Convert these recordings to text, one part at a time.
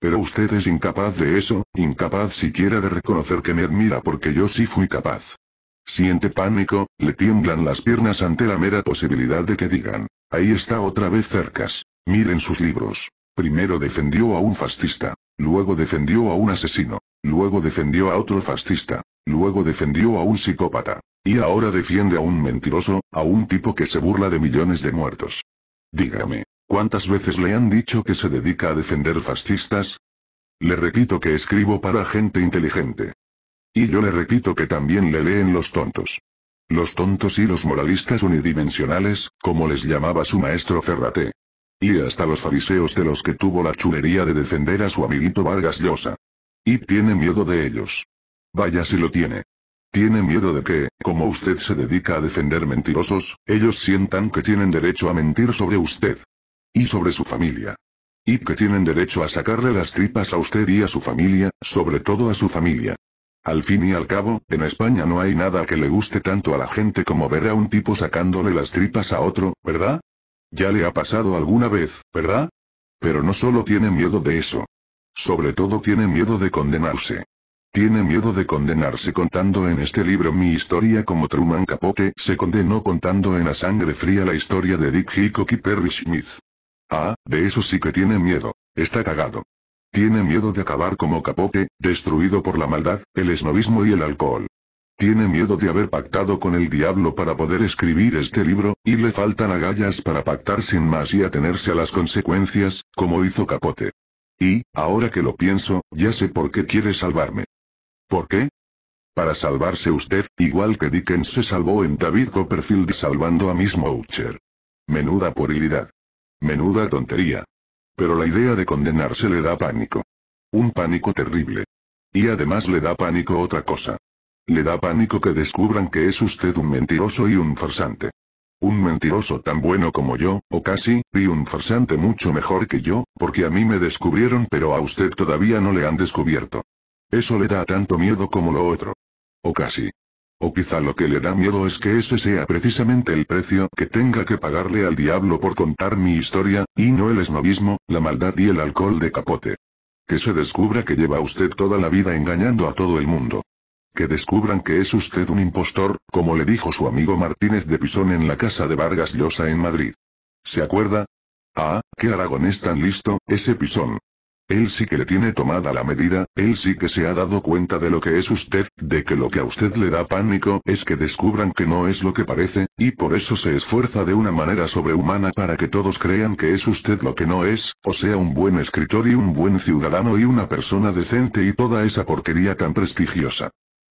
Pero usted es incapaz de eso, incapaz siquiera de reconocer que me admira porque yo sí fui capaz. Siente pánico, le tiemblan las piernas ante la mera posibilidad de que digan, ahí está otra vez cercas. Miren sus libros. Primero defendió a un fascista, luego defendió a un asesino, luego defendió a otro fascista, luego defendió a un psicópata. Y ahora defiende a un mentiroso, a un tipo que se burla de millones de muertos. Dígame, ¿cuántas veces le han dicho que se dedica a defender fascistas? Le repito que escribo para gente inteligente. Y yo le repito que también le leen los tontos. Los tontos y los moralistas unidimensionales, como les llamaba su maestro Ferrate. Y hasta los fariseos de los que tuvo la chulería de defender a su amiguito Vargas Llosa. Y tiene miedo de ellos. Vaya si lo tiene. Tiene miedo de que, como usted se dedica a defender mentirosos, ellos sientan que tienen derecho a mentir sobre usted. Y sobre su familia. Y que tienen derecho a sacarle las tripas a usted y a su familia, sobre todo a su familia. Al fin y al cabo, en España no hay nada que le guste tanto a la gente como ver a un tipo sacándole las tripas a otro, ¿verdad? Ya le ha pasado alguna vez, ¿verdad? Pero no solo tiene miedo de eso. Sobre todo tiene miedo de condenarse. Tiene miedo de condenarse contando en este libro mi historia como Truman Capote se condenó contando en la sangre fría la historia de Dick Hickok y Perry Smith. Ah, de eso sí que tiene miedo. Está cagado. Tiene miedo de acabar como Capote, destruido por la maldad, el esnovismo y el alcohol. Tiene miedo de haber pactado con el diablo para poder escribir este libro, y le faltan agallas para pactar sin más y atenerse a las consecuencias, como hizo Capote. Y, ahora que lo pienso, ya sé por qué quiere salvarme. ¿Por qué? Para salvarse usted, igual que Dickens se salvó en David Copperfield salvando a Miss Moucher. Menuda puerilidad. Menuda tontería. Pero la idea de condenarse le da pánico. Un pánico terrible. Y además le da pánico otra cosa. Le da pánico que descubran que es usted un mentiroso y un farsante. Un mentiroso tan bueno como yo, o casi, y un farsante mucho mejor que yo, porque a mí me descubrieron pero a usted todavía no le han descubierto. Eso le da tanto miedo como lo otro. O casi. O quizá lo que le da miedo es que ese sea precisamente el precio que tenga que pagarle al diablo por contar mi historia, y no el esnovismo, la maldad y el alcohol de capote. Que se descubra que lleva usted toda la vida engañando a todo el mundo. Que descubran que es usted un impostor, como le dijo su amigo Martínez de Pisón en la casa de Vargas Llosa en Madrid. ¿Se acuerda? Ah, qué aragonés tan listo, ese Pisón. Él sí que le tiene tomada la medida, él sí que se ha dado cuenta de lo que es usted, de que lo que a usted le da pánico es que descubran que no es lo que parece, y por eso se esfuerza de una manera sobrehumana para que todos crean que es usted lo que no es, o sea un buen escritor y un buen ciudadano y una persona decente y toda esa porquería tan prestigiosa.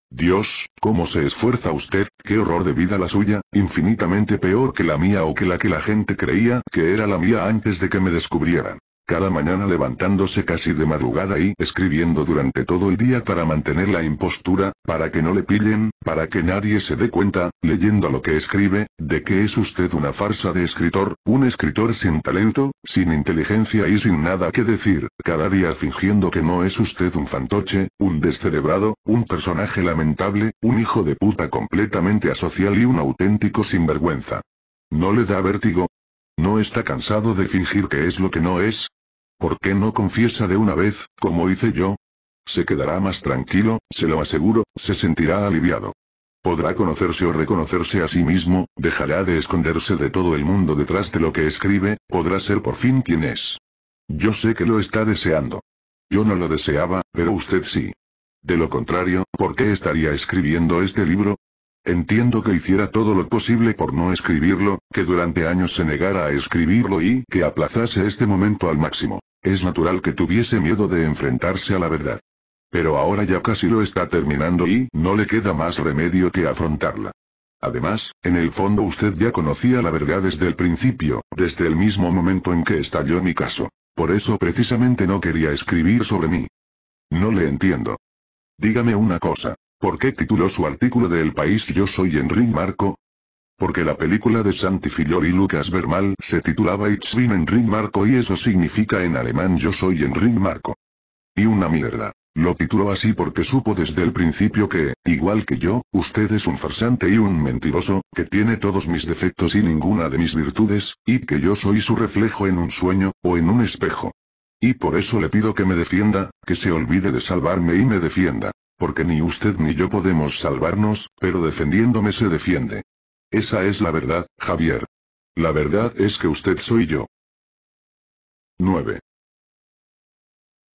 Dios, cómo se esfuerza usted, qué horror de vida la suya, infinitamente peor que la mía o que la que la gente creía que era la mía antes de que me descubrieran cada mañana levantándose casi de madrugada y escribiendo durante todo el día para mantener la impostura, para que no le pillen, para que nadie se dé cuenta, leyendo lo que escribe, de que es usted una farsa de escritor, un escritor sin talento, sin inteligencia y sin nada que decir, cada día fingiendo que no es usted un fantoche, un descerebrado, un personaje lamentable, un hijo de puta completamente asocial y un auténtico sinvergüenza. ¿No le da vértigo? ¿No está cansado de fingir que es lo que no es? ¿Por qué no confiesa de una vez, como hice yo? Se quedará más tranquilo, se lo aseguro, se sentirá aliviado. Podrá conocerse o reconocerse a sí mismo, dejará de esconderse de todo el mundo detrás de lo que escribe, podrá ser por fin quien es. Yo sé que lo está deseando. Yo no lo deseaba, pero usted sí. De lo contrario, ¿por qué estaría escribiendo este libro? Entiendo que hiciera todo lo posible por no escribirlo, que durante años se negara a escribirlo y que aplazase este momento al máximo. Es natural que tuviese miedo de enfrentarse a la verdad. Pero ahora ya casi lo está terminando y no le queda más remedio que afrontarla. Además, en el fondo usted ya conocía la verdad desde el principio, desde el mismo momento en que estalló mi caso. Por eso precisamente no quería escribir sobre mí. No le entiendo. Dígame una cosa. ¿Por qué tituló su artículo de El País Yo soy Enrique Marco? Porque la película de Santi Fillor y Lucas Bermal se titulaba Ich bin Enrique Marco y eso significa en alemán Yo soy Enrique Marco. Y una mierda. Lo tituló así porque supo desde el principio que, igual que yo, usted es un farsante y un mentiroso, que tiene todos mis defectos y ninguna de mis virtudes, y que yo soy su reflejo en un sueño, o en un espejo. Y por eso le pido que me defienda, que se olvide de salvarme y me defienda. Porque ni usted ni yo podemos salvarnos, pero defendiéndome se defiende. Esa es la verdad, Javier. La verdad es que usted soy yo. 9.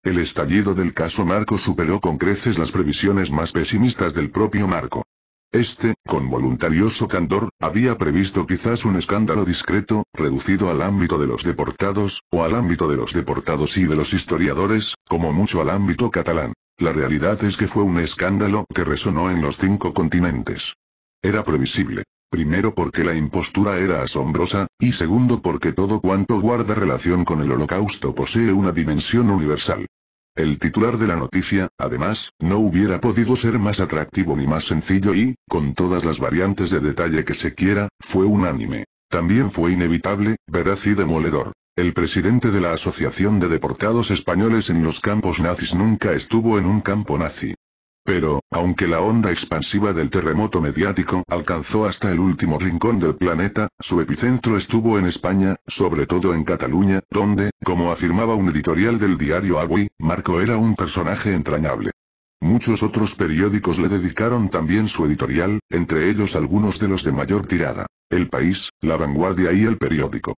El estallido del caso Marco superó con creces las previsiones más pesimistas del propio Marco. Este, con voluntarioso candor, había previsto quizás un escándalo discreto, reducido al ámbito de los deportados, o al ámbito de los deportados y de los historiadores, como mucho al ámbito catalán. La realidad es que fue un escándalo que resonó en los cinco continentes. Era previsible. Primero porque la impostura era asombrosa, y segundo porque todo cuanto guarda relación con el holocausto posee una dimensión universal. El titular de la noticia, además, no hubiera podido ser más atractivo ni más sencillo y, con todas las variantes de detalle que se quiera, fue unánime. También fue inevitable, veraz y demoledor. El presidente de la Asociación de Deportados Españoles en los campos nazis nunca estuvo en un campo nazi. Pero, aunque la onda expansiva del terremoto mediático alcanzó hasta el último rincón del planeta, su epicentro estuvo en España, sobre todo en Cataluña, donde, como afirmaba un editorial del diario Agui, Marco era un personaje entrañable. Muchos otros periódicos le dedicaron también su editorial, entre ellos algunos de los de mayor tirada. El País, La Vanguardia y El Periódico.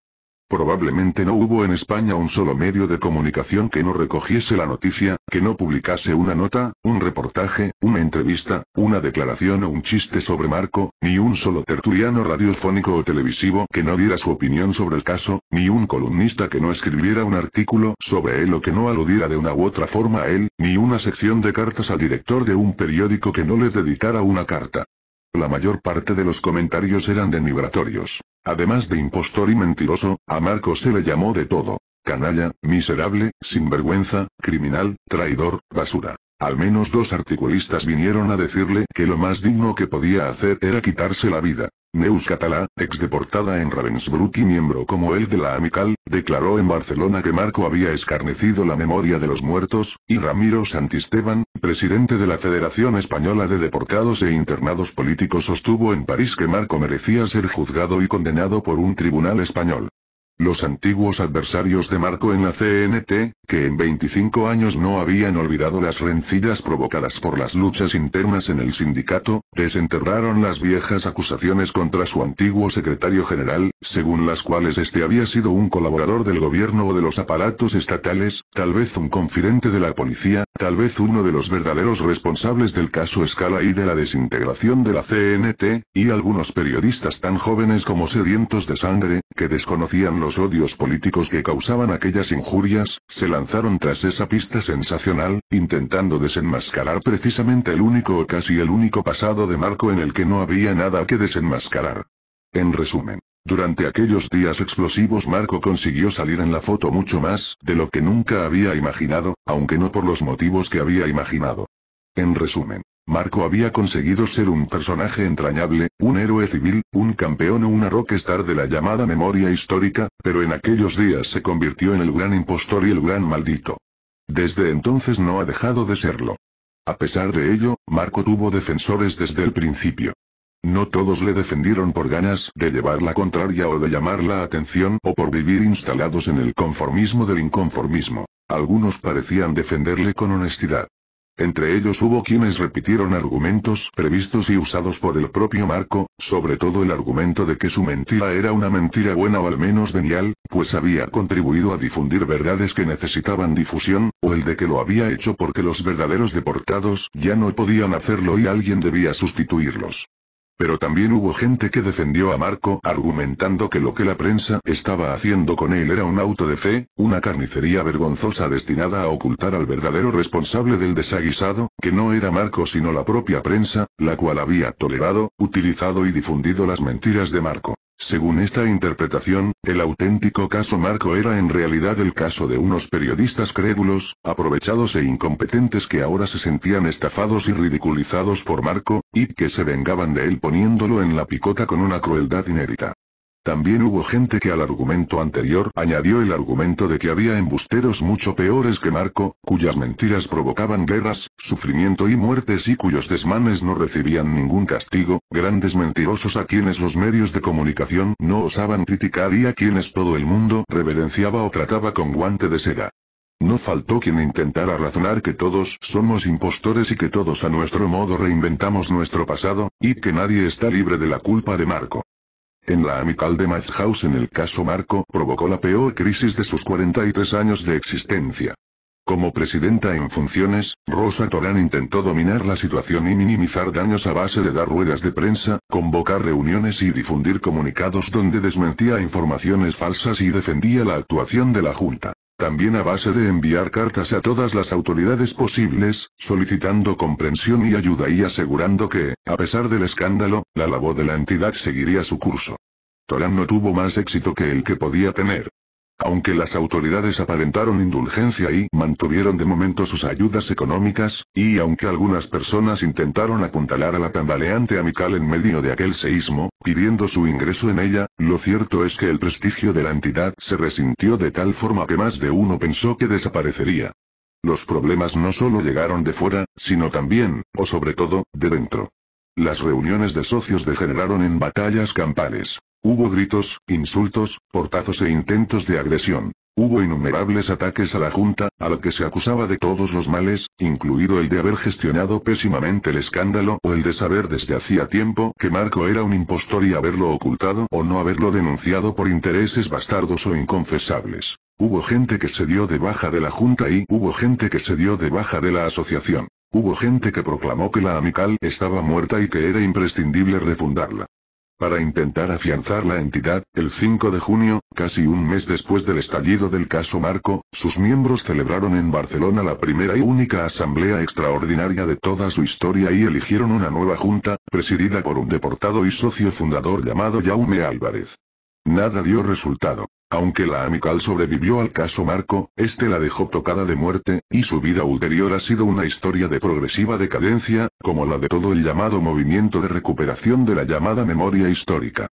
Probablemente no hubo en España un solo medio de comunicación que no recogiese la noticia, que no publicase una nota, un reportaje, una entrevista, una declaración o un chiste sobre Marco, ni un solo tertuliano radiofónico o televisivo que no diera su opinión sobre el caso, ni un columnista que no escribiera un artículo sobre él o que no aludiera de una u otra forma a él, ni una sección de cartas al director de un periódico que no le dedicara una carta. La mayor parte de los comentarios eran denigratorios. Además de impostor y mentiroso, a Marco se le llamó de todo. Canalla, miserable, sinvergüenza, criminal, traidor, basura. Al menos dos articulistas vinieron a decirle que lo más digno que podía hacer era quitarse la vida. Neus Catalá, ex deportada en Ravensbrück y miembro como él de la Amical, declaró en Barcelona que Marco había escarnecido la memoria de los muertos, y Ramiro Santisteban, presidente de la Federación Española de Deportados e Internados Políticos sostuvo en París que Marco merecía ser juzgado y condenado por un tribunal español. Los antiguos adversarios de Marco en la CNT, que en 25 años no habían olvidado las rencillas provocadas por las luchas internas en el sindicato, desenterraron las viejas acusaciones contra su antiguo secretario general, según las cuales este había sido un colaborador del gobierno o de los aparatos estatales, tal vez un confidente de la policía, tal vez uno de los verdaderos responsables del caso Escala y de la desintegración de la CNT, y algunos periodistas tan jóvenes como sedientos de sangre, que desconocían los odios políticos que causaban aquellas injurias, se lanzaron tras esa pista sensacional, intentando desenmascarar precisamente el único o casi el único pasado de Marco en el que no había nada que desenmascarar. En resumen, durante aquellos días explosivos Marco consiguió salir en la foto mucho más de lo que nunca había imaginado, aunque no por los motivos que había imaginado. En resumen, Marco había conseguido ser un personaje entrañable, un héroe civil, un campeón o una rockstar de la llamada memoria histórica, pero en aquellos días se convirtió en el gran impostor y el gran maldito. Desde entonces no ha dejado de serlo. A pesar de ello, Marco tuvo defensores desde el principio. No todos le defendieron por ganas de llevar la contraria o de llamar la atención o por vivir instalados en el conformismo del inconformismo. Algunos parecían defenderle con honestidad. Entre ellos hubo quienes repitieron argumentos previstos y usados por el propio Marco, sobre todo el argumento de que su mentira era una mentira buena o al menos venial, pues había contribuido a difundir verdades que necesitaban difusión, o el de que lo había hecho porque los verdaderos deportados ya no podían hacerlo y alguien debía sustituirlos. Pero también hubo gente que defendió a Marco argumentando que lo que la prensa estaba haciendo con él era un auto de fe, una carnicería vergonzosa destinada a ocultar al verdadero responsable del desaguisado, que no era Marco sino la propia prensa, la cual había tolerado, utilizado y difundido las mentiras de Marco. Según esta interpretación, el auténtico caso Marco era en realidad el caso de unos periodistas crédulos, aprovechados e incompetentes que ahora se sentían estafados y ridiculizados por Marco, y que se vengaban de él poniéndolo en la picota con una crueldad inédita. También hubo gente que al argumento anterior añadió el argumento de que había embusteros mucho peores que Marco, cuyas mentiras provocaban guerras, sufrimiento y muertes y cuyos desmanes no recibían ningún castigo, grandes mentirosos a quienes los medios de comunicación no osaban criticar y a quienes todo el mundo reverenciaba o trataba con guante de seda. No faltó quien intentara razonar que todos somos impostores y que todos a nuestro modo reinventamos nuestro pasado, y que nadie está libre de la culpa de Marco. En la amical de Madhouse en el caso Marco provocó la peor crisis de sus 43 años de existencia. Como presidenta en funciones, Rosa Torán intentó dominar la situación y minimizar daños a base de dar ruedas de prensa, convocar reuniones y difundir comunicados donde desmentía informaciones falsas y defendía la actuación de la Junta. También a base de enviar cartas a todas las autoridades posibles, solicitando comprensión y ayuda y asegurando que, a pesar del escándalo, la labor de la entidad seguiría su curso. Torán no tuvo más éxito que el que podía tener. Aunque las autoridades aparentaron indulgencia y mantuvieron de momento sus ayudas económicas, y aunque algunas personas intentaron apuntalar a la tambaleante amical en medio de aquel seísmo, pidiendo su ingreso en ella, lo cierto es que el prestigio de la entidad se resintió de tal forma que más de uno pensó que desaparecería. Los problemas no solo llegaron de fuera, sino también, o sobre todo, de dentro. Las reuniones de socios degeneraron en batallas campales. Hubo gritos, insultos, portazos e intentos de agresión. Hubo innumerables ataques a la Junta, a la que se acusaba de todos los males, incluido el de haber gestionado pésimamente el escándalo o el de saber desde hacía tiempo que Marco era un impostor y haberlo ocultado o no haberlo denunciado por intereses bastardos o inconfesables. Hubo gente que se dio de baja de la Junta y hubo gente que se dio de baja de la asociación. Hubo gente que proclamó que la amical estaba muerta y que era imprescindible refundarla. Para intentar afianzar la entidad, el 5 de junio, casi un mes después del estallido del caso Marco, sus miembros celebraron en Barcelona la primera y única asamblea extraordinaria de toda su historia y eligieron una nueva junta, presidida por un deportado y socio fundador llamado Jaume Álvarez. Nada dio resultado. Aunque la amical sobrevivió al caso Marco, este la dejó tocada de muerte, y su vida ulterior ha sido una historia de progresiva decadencia, como la de todo el llamado movimiento de recuperación de la llamada memoria histórica.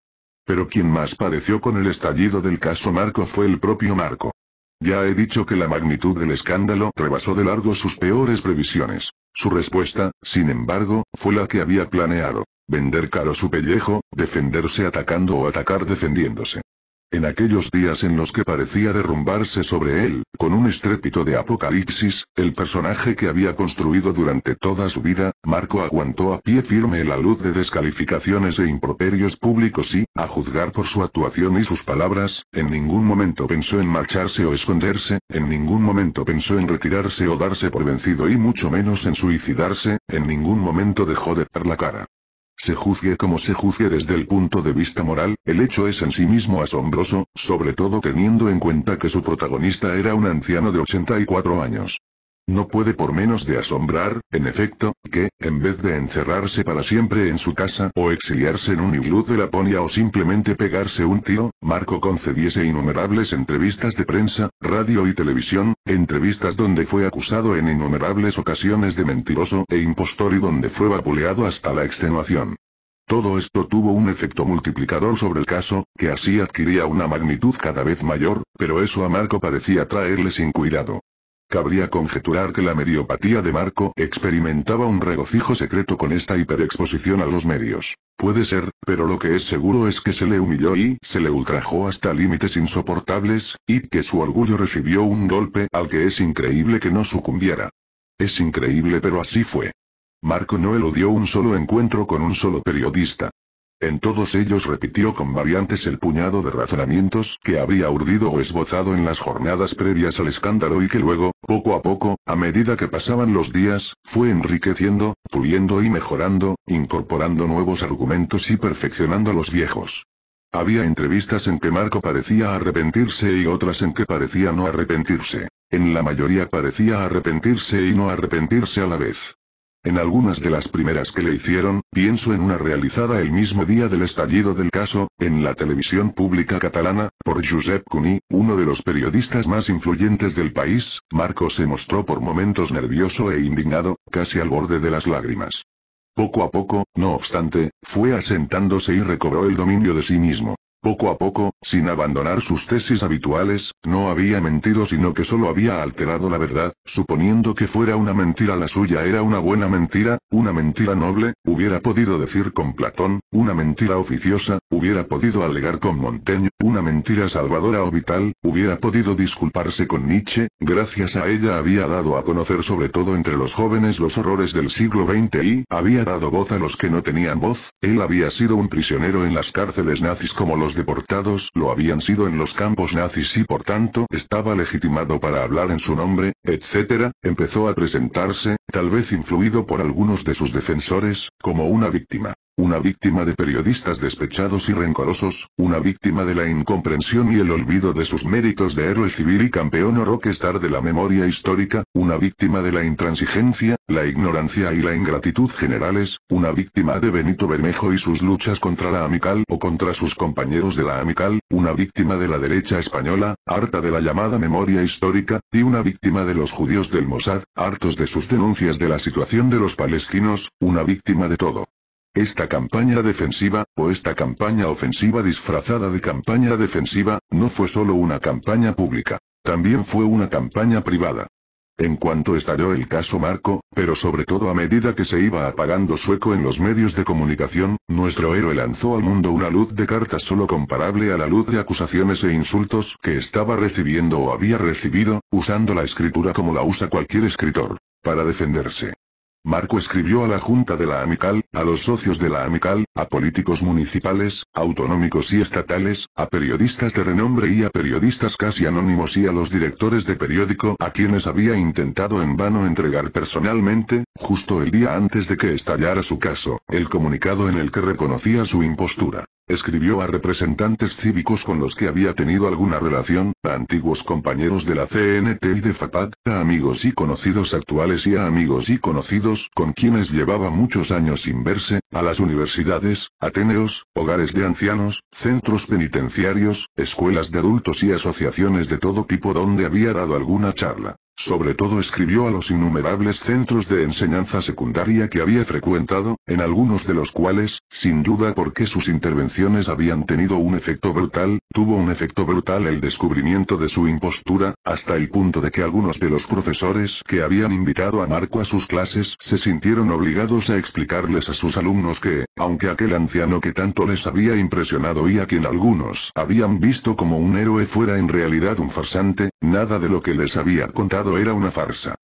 Pero quien más padeció con el estallido del caso Marco fue el propio Marco. Ya he dicho que la magnitud del escándalo rebasó de largo sus peores previsiones. Su respuesta, sin embargo, fue la que había planeado. Vender caro su pellejo, defenderse atacando o atacar defendiéndose. En aquellos días en los que parecía derrumbarse sobre él, con un estrépito de apocalipsis, el personaje que había construido durante toda su vida, Marco aguantó a pie firme la luz de descalificaciones e improperios públicos y, a juzgar por su actuación y sus palabras, en ningún momento pensó en marcharse o esconderse, en ningún momento pensó en retirarse o darse por vencido y mucho menos en suicidarse, en ningún momento dejó de dar la cara. Se juzgue como se juzgue desde el punto de vista moral, el hecho es en sí mismo asombroso, sobre todo teniendo en cuenta que su protagonista era un anciano de 84 años. No puede por menos de asombrar, en efecto, que, en vez de encerrarse para siempre en su casa o exiliarse en un iglú de Laponia o simplemente pegarse un tiro, Marco concediese innumerables entrevistas de prensa, radio y televisión, entrevistas donde fue acusado en innumerables ocasiones de mentiroso e impostor y donde fue vapuleado hasta la extenuación. Todo esto tuvo un efecto multiplicador sobre el caso, que así adquiría una magnitud cada vez mayor, pero eso a Marco parecía traerle sin cuidado. Cabría conjeturar que la mediopatía de Marco experimentaba un regocijo secreto con esta hiperexposición a los medios. Puede ser, pero lo que es seguro es que se le humilló y se le ultrajó hasta límites insoportables, y que su orgullo recibió un golpe al que es increíble que no sucumbiera. Es increíble pero así fue. Marco no eludió un solo encuentro con un solo periodista. En todos ellos repitió con variantes el puñado de razonamientos que había urdido o esbozado en las jornadas previas al escándalo y que luego, poco a poco, a medida que pasaban los días, fue enriqueciendo, puliendo y mejorando, incorporando nuevos argumentos y perfeccionando los viejos. Había entrevistas en que Marco parecía arrepentirse y otras en que parecía no arrepentirse. En la mayoría parecía arrepentirse y no arrepentirse a la vez. En algunas de las primeras que le hicieron, pienso en una realizada el mismo día del estallido del caso, en la televisión pública catalana, por Josep Cuní, uno de los periodistas más influyentes del país, Marco se mostró por momentos nervioso e indignado, casi al borde de las lágrimas. Poco a poco, no obstante, fue asentándose y recobró el dominio de sí mismo. Poco a poco, sin abandonar sus tesis habituales, no había mentido sino que solo había alterado la verdad, suponiendo que fuera una mentira la suya. Era una buena mentira, una mentira noble, hubiera podido decir con Platón, una mentira oficiosa, hubiera podido alegar con Montaigne, una mentira salvadora o vital, hubiera podido disculparse con Nietzsche, gracias a ella había dado a conocer sobre todo entre los jóvenes los horrores del siglo XX y había dado voz a los que no tenían voz, él había sido un prisionero en las cárceles nazis como los deportados lo habían sido en los campos nazis y por tanto estaba legitimado para hablar en su nombre, etc., empezó a presentarse, tal vez influido por algunos de sus defensores, como una víctima. Una víctima de periodistas despechados y rencorosos, una víctima de la incomprensión y el olvido de sus méritos de héroe civil y campeón o rockstar de la memoria histórica, una víctima de la intransigencia, la ignorancia y la ingratitud generales, una víctima de Benito Bermejo y sus luchas contra la Amical o contra sus compañeros de la Amical, una víctima de la derecha española, harta de la llamada memoria histórica, y una víctima de los judíos del Mossad, hartos de sus denuncias de la situación de los palestinos, una víctima de todo. Esta campaña defensiva, o esta campaña ofensiva disfrazada de campaña defensiva, no fue solo una campaña pública. También fue una campaña privada. En cuanto estalló el caso Marco, pero sobre todo a medida que se iba apagando sueco en los medios de comunicación, nuestro héroe lanzó al mundo una luz de cartas solo comparable a la luz de acusaciones e insultos que estaba recibiendo o había recibido, usando la escritura como la usa cualquier escritor, para defenderse. Marco escribió a la Junta de la Amical, a los socios de la Amical, a políticos municipales, autonómicos y estatales, a periodistas de renombre y a periodistas casi anónimos y a los directores de periódico a quienes había intentado en vano entregar personalmente, justo el día antes de que estallara su caso, el comunicado en el que reconocía su impostura. Escribió a representantes cívicos con los que había tenido alguna relación, a antiguos compañeros de la CNT y de FAPAD, a amigos y conocidos actuales y a amigos y conocidos con quienes llevaba muchos años sin verse, a las universidades, ateneos, hogares de ancianos, centros penitenciarios, escuelas de adultos y asociaciones de todo tipo donde había dado alguna charla. Sobre todo escribió a los innumerables centros de enseñanza secundaria que había frecuentado, en algunos de los cuales, sin duda porque sus intervenciones habían tenido un efecto brutal, tuvo un efecto brutal el descubrimiento de su impostura, hasta el punto de que algunos de los profesores que habían invitado a Marco a sus clases se sintieron obligados a explicarles a sus alumnos que, aunque aquel anciano que tanto les había impresionado y a quien algunos habían visto como un héroe fuera en realidad un farsante, nada de lo que les había contado era una farsa.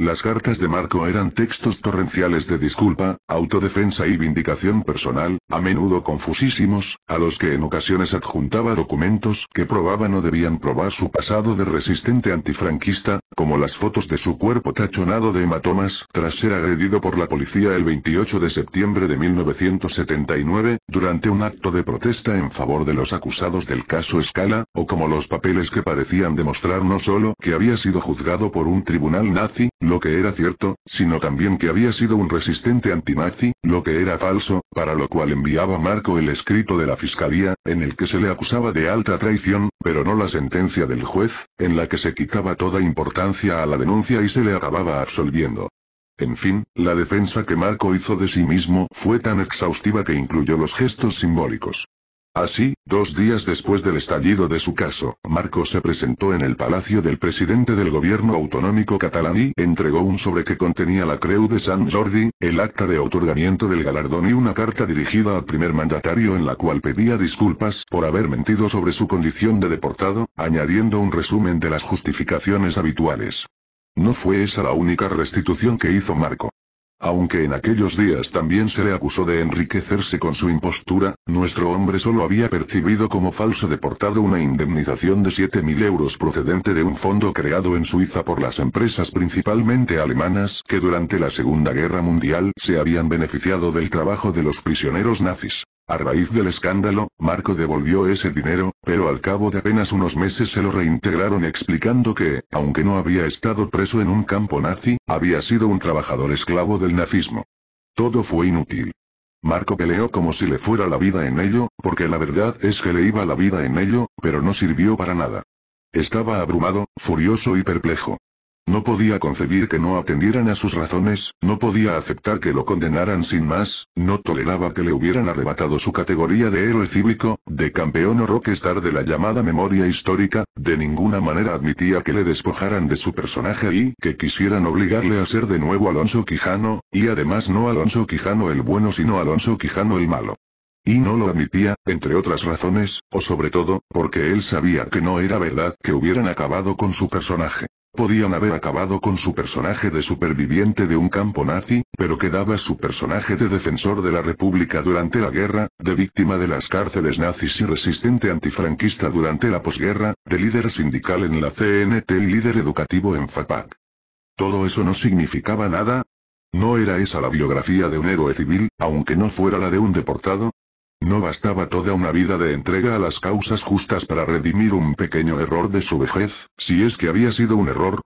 Las cartas de Marco eran textos torrenciales de disculpa, autodefensa y vindicación personal, a menudo confusísimos, a los que en ocasiones adjuntaba documentos que probaban o debían probar su pasado de resistente antifranquista, como las fotos de su cuerpo tachonado de hematomas, tras ser agredido por la policía el 28 de septiembre de 1979, durante un acto de protesta en favor de los acusados del caso Scala, o como los papeles que parecían demostrar no solo que había sido juzgado por un tribunal nazi, lo que era cierto, sino también que había sido un resistente antimazi, lo que era falso, para lo cual enviaba Marco el escrito de la fiscalía, en el que se le acusaba de alta traición, pero no la sentencia del juez, en la que se quitaba toda importancia a la denuncia y se le acababa absolviendo. En fin, la defensa que Marco hizo de sí mismo fue tan exhaustiva que incluyó los gestos simbólicos. Así, dos días después del estallido de su caso, Marcos se presentó en el palacio del presidente del gobierno autonómico catalán y entregó un sobre que contenía la Creu de Sant Jordi, el acta de otorgamiento del galardón y una carta dirigida al primer mandatario en la cual pedía disculpas por haber mentido sobre su condición de deportado, añadiendo un resumen de las justificaciones habituales. No fue esa la única restitución que hizo Marco. Aunque en aquellos días también se le acusó de enriquecerse con su impostura, nuestro hombre solo había percibido como falso deportado una indemnización de 7.000 euros procedente de un fondo creado en Suiza por las empresas principalmente alemanas que durante la Segunda Guerra Mundial se habían beneficiado del trabajo de los prisioneros nazis. A raíz del escándalo, Marco devolvió ese dinero, pero al cabo de apenas unos meses se lo reintegraron explicando que, aunque no había estado preso en un campo nazi, había sido un trabajador esclavo del nazismo. Todo fue inútil. Marco peleó como si le fuera la vida en ello, porque la verdad es que le iba la vida en ello, pero no sirvió para nada. Estaba abrumado, furioso y perplejo. No podía concebir que no atendieran a sus razones, no podía aceptar que lo condenaran sin más, no toleraba que le hubieran arrebatado su categoría de héroe cívico, de campeón o rockstar de la llamada memoria histórica, de ninguna manera admitía que le despojaran de su personaje y que quisieran obligarle a ser de nuevo Alonso Quijano, y además no Alonso Quijano el bueno sino Alonso Quijano el malo. Y no lo admitía, entre otras razones, o sobre todo, porque él sabía que no era verdad que hubieran acabado con su personaje. Podían haber acabado con su personaje de superviviente de un campo nazi, pero quedaba su personaje de defensor de la República durante la guerra, de víctima de las cárceles nazis y resistente antifranquista durante la posguerra, de líder sindical en la CNT y líder educativo en FAPAC. ¿Todo eso no significaba nada? ¿No era esa la biografía de un héroe civil, aunque no fuera la de un deportado? No bastaba toda una vida de entrega a las causas justas para redimir un pequeño error de su vejez, si es que había sido un error.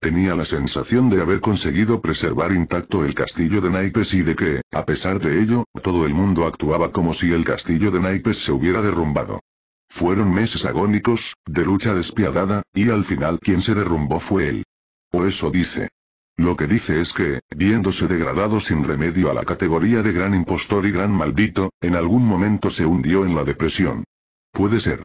Tenía la sensación de haber conseguido preservar intacto el castillo de naipes y de que, a pesar de ello, todo el mundo actuaba como si el castillo de naipes se hubiera derrumbado. Fueron meses agónicos, de lucha despiadada, y al final quien se derrumbó fue él. O eso dice. Lo que dice es que, viéndose degradado sin remedio a la categoría de gran impostor y gran maldito, en algún momento se hundió en la depresión. Puede ser.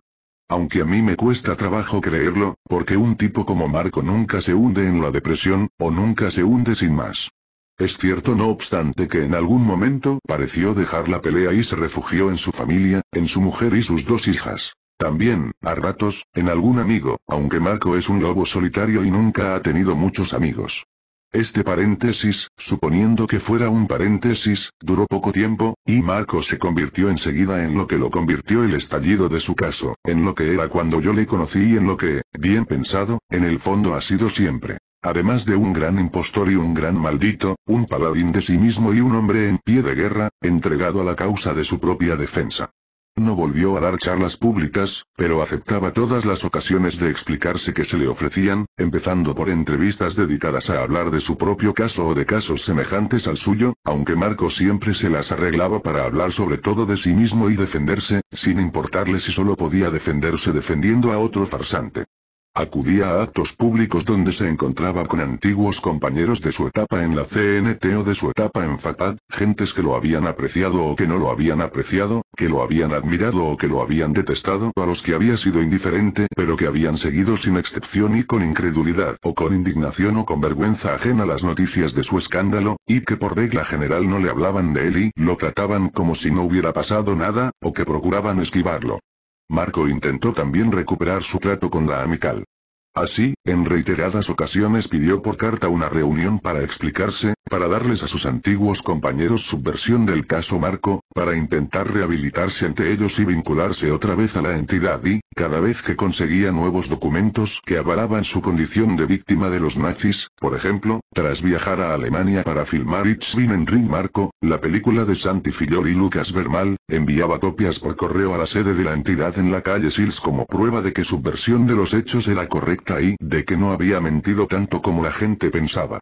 Aunque a mí me cuesta trabajo creerlo, porque un tipo como Marco nunca se hunde en la depresión, o nunca se hunde sin más. Es cierto no obstante que en algún momento pareció dejar la pelea y se refugió en su familia, en su mujer y sus dos hijas. También, a ratos, en algún amigo, aunque Marco es un lobo solitario y nunca ha tenido muchos amigos. Este paréntesis, suponiendo que fuera un paréntesis, duró poco tiempo, y Marco se convirtió enseguida en lo que lo convirtió el estallido de su caso, en lo que era cuando yo le conocí y en lo que, bien pensado, en el fondo ha sido siempre. Además de un gran impostor y un gran maldito, un paladín de sí mismo y un hombre en pie de guerra, entregado a la causa de su propia defensa. No volvió a dar charlas públicas, pero aceptaba todas las ocasiones de explicarse que se le ofrecían, empezando por entrevistas dedicadas a hablar de su propio caso o de casos semejantes al suyo, aunque Marco siempre se las arreglaba para hablar sobre todo de sí mismo y defenderse, sin importarle si solo podía defenderse defendiendo a otro farsante. Acudía a actos públicos donde se encontraba con antiguos compañeros de su etapa en la CNT o de su etapa en FAPAD, gentes que lo habían apreciado o que no lo habían apreciado, que lo habían admirado o que lo habían detestado, a los que había sido indiferente pero que habían seguido sin excepción y con incredulidad o con indignación o con vergüenza ajena las noticias de su escándalo, y que por regla general no le hablaban de él y lo trataban como si no hubiera pasado nada, o que procuraban esquivarlo. Marco intentó también recuperar su trato con la amical. Así, en reiteradas ocasiones pidió por carta una reunión para explicarse, para darles a sus antiguos compañeros su versión del caso Marco, para intentar rehabilitarse ante ellos y vincularse otra vez a la entidad y, cada vez que conseguía nuevos documentos que avalaban su condición de víctima de los nazis, por ejemplo, tras viajar a Alemania para filmar It's Been Ring Marco, la película de Santi Fillol y Lucas Bermal, enviaba copias por correo a la sede de la entidad en la calle Sils como prueba de que su versión de los hechos era correcta y de que no había mentido tanto como la gente pensaba.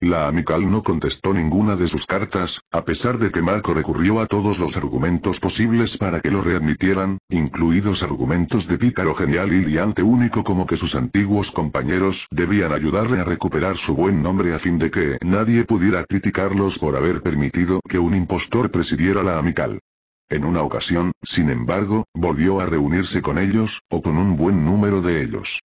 La amical no contestó ninguna de sus cartas, a pesar de que Marco recurrió a todos los argumentos posibles para que lo readmitieran, incluidos argumentos de pícaro genial y liante único como que sus antiguos compañeros debían ayudarle a recuperar su buen nombre a fin de que nadie pudiera criticarlos por haber permitido que un impostor presidiera la amical. En una ocasión, sin embargo, volvió a reunirse con ellos, o con un buen número de ellos.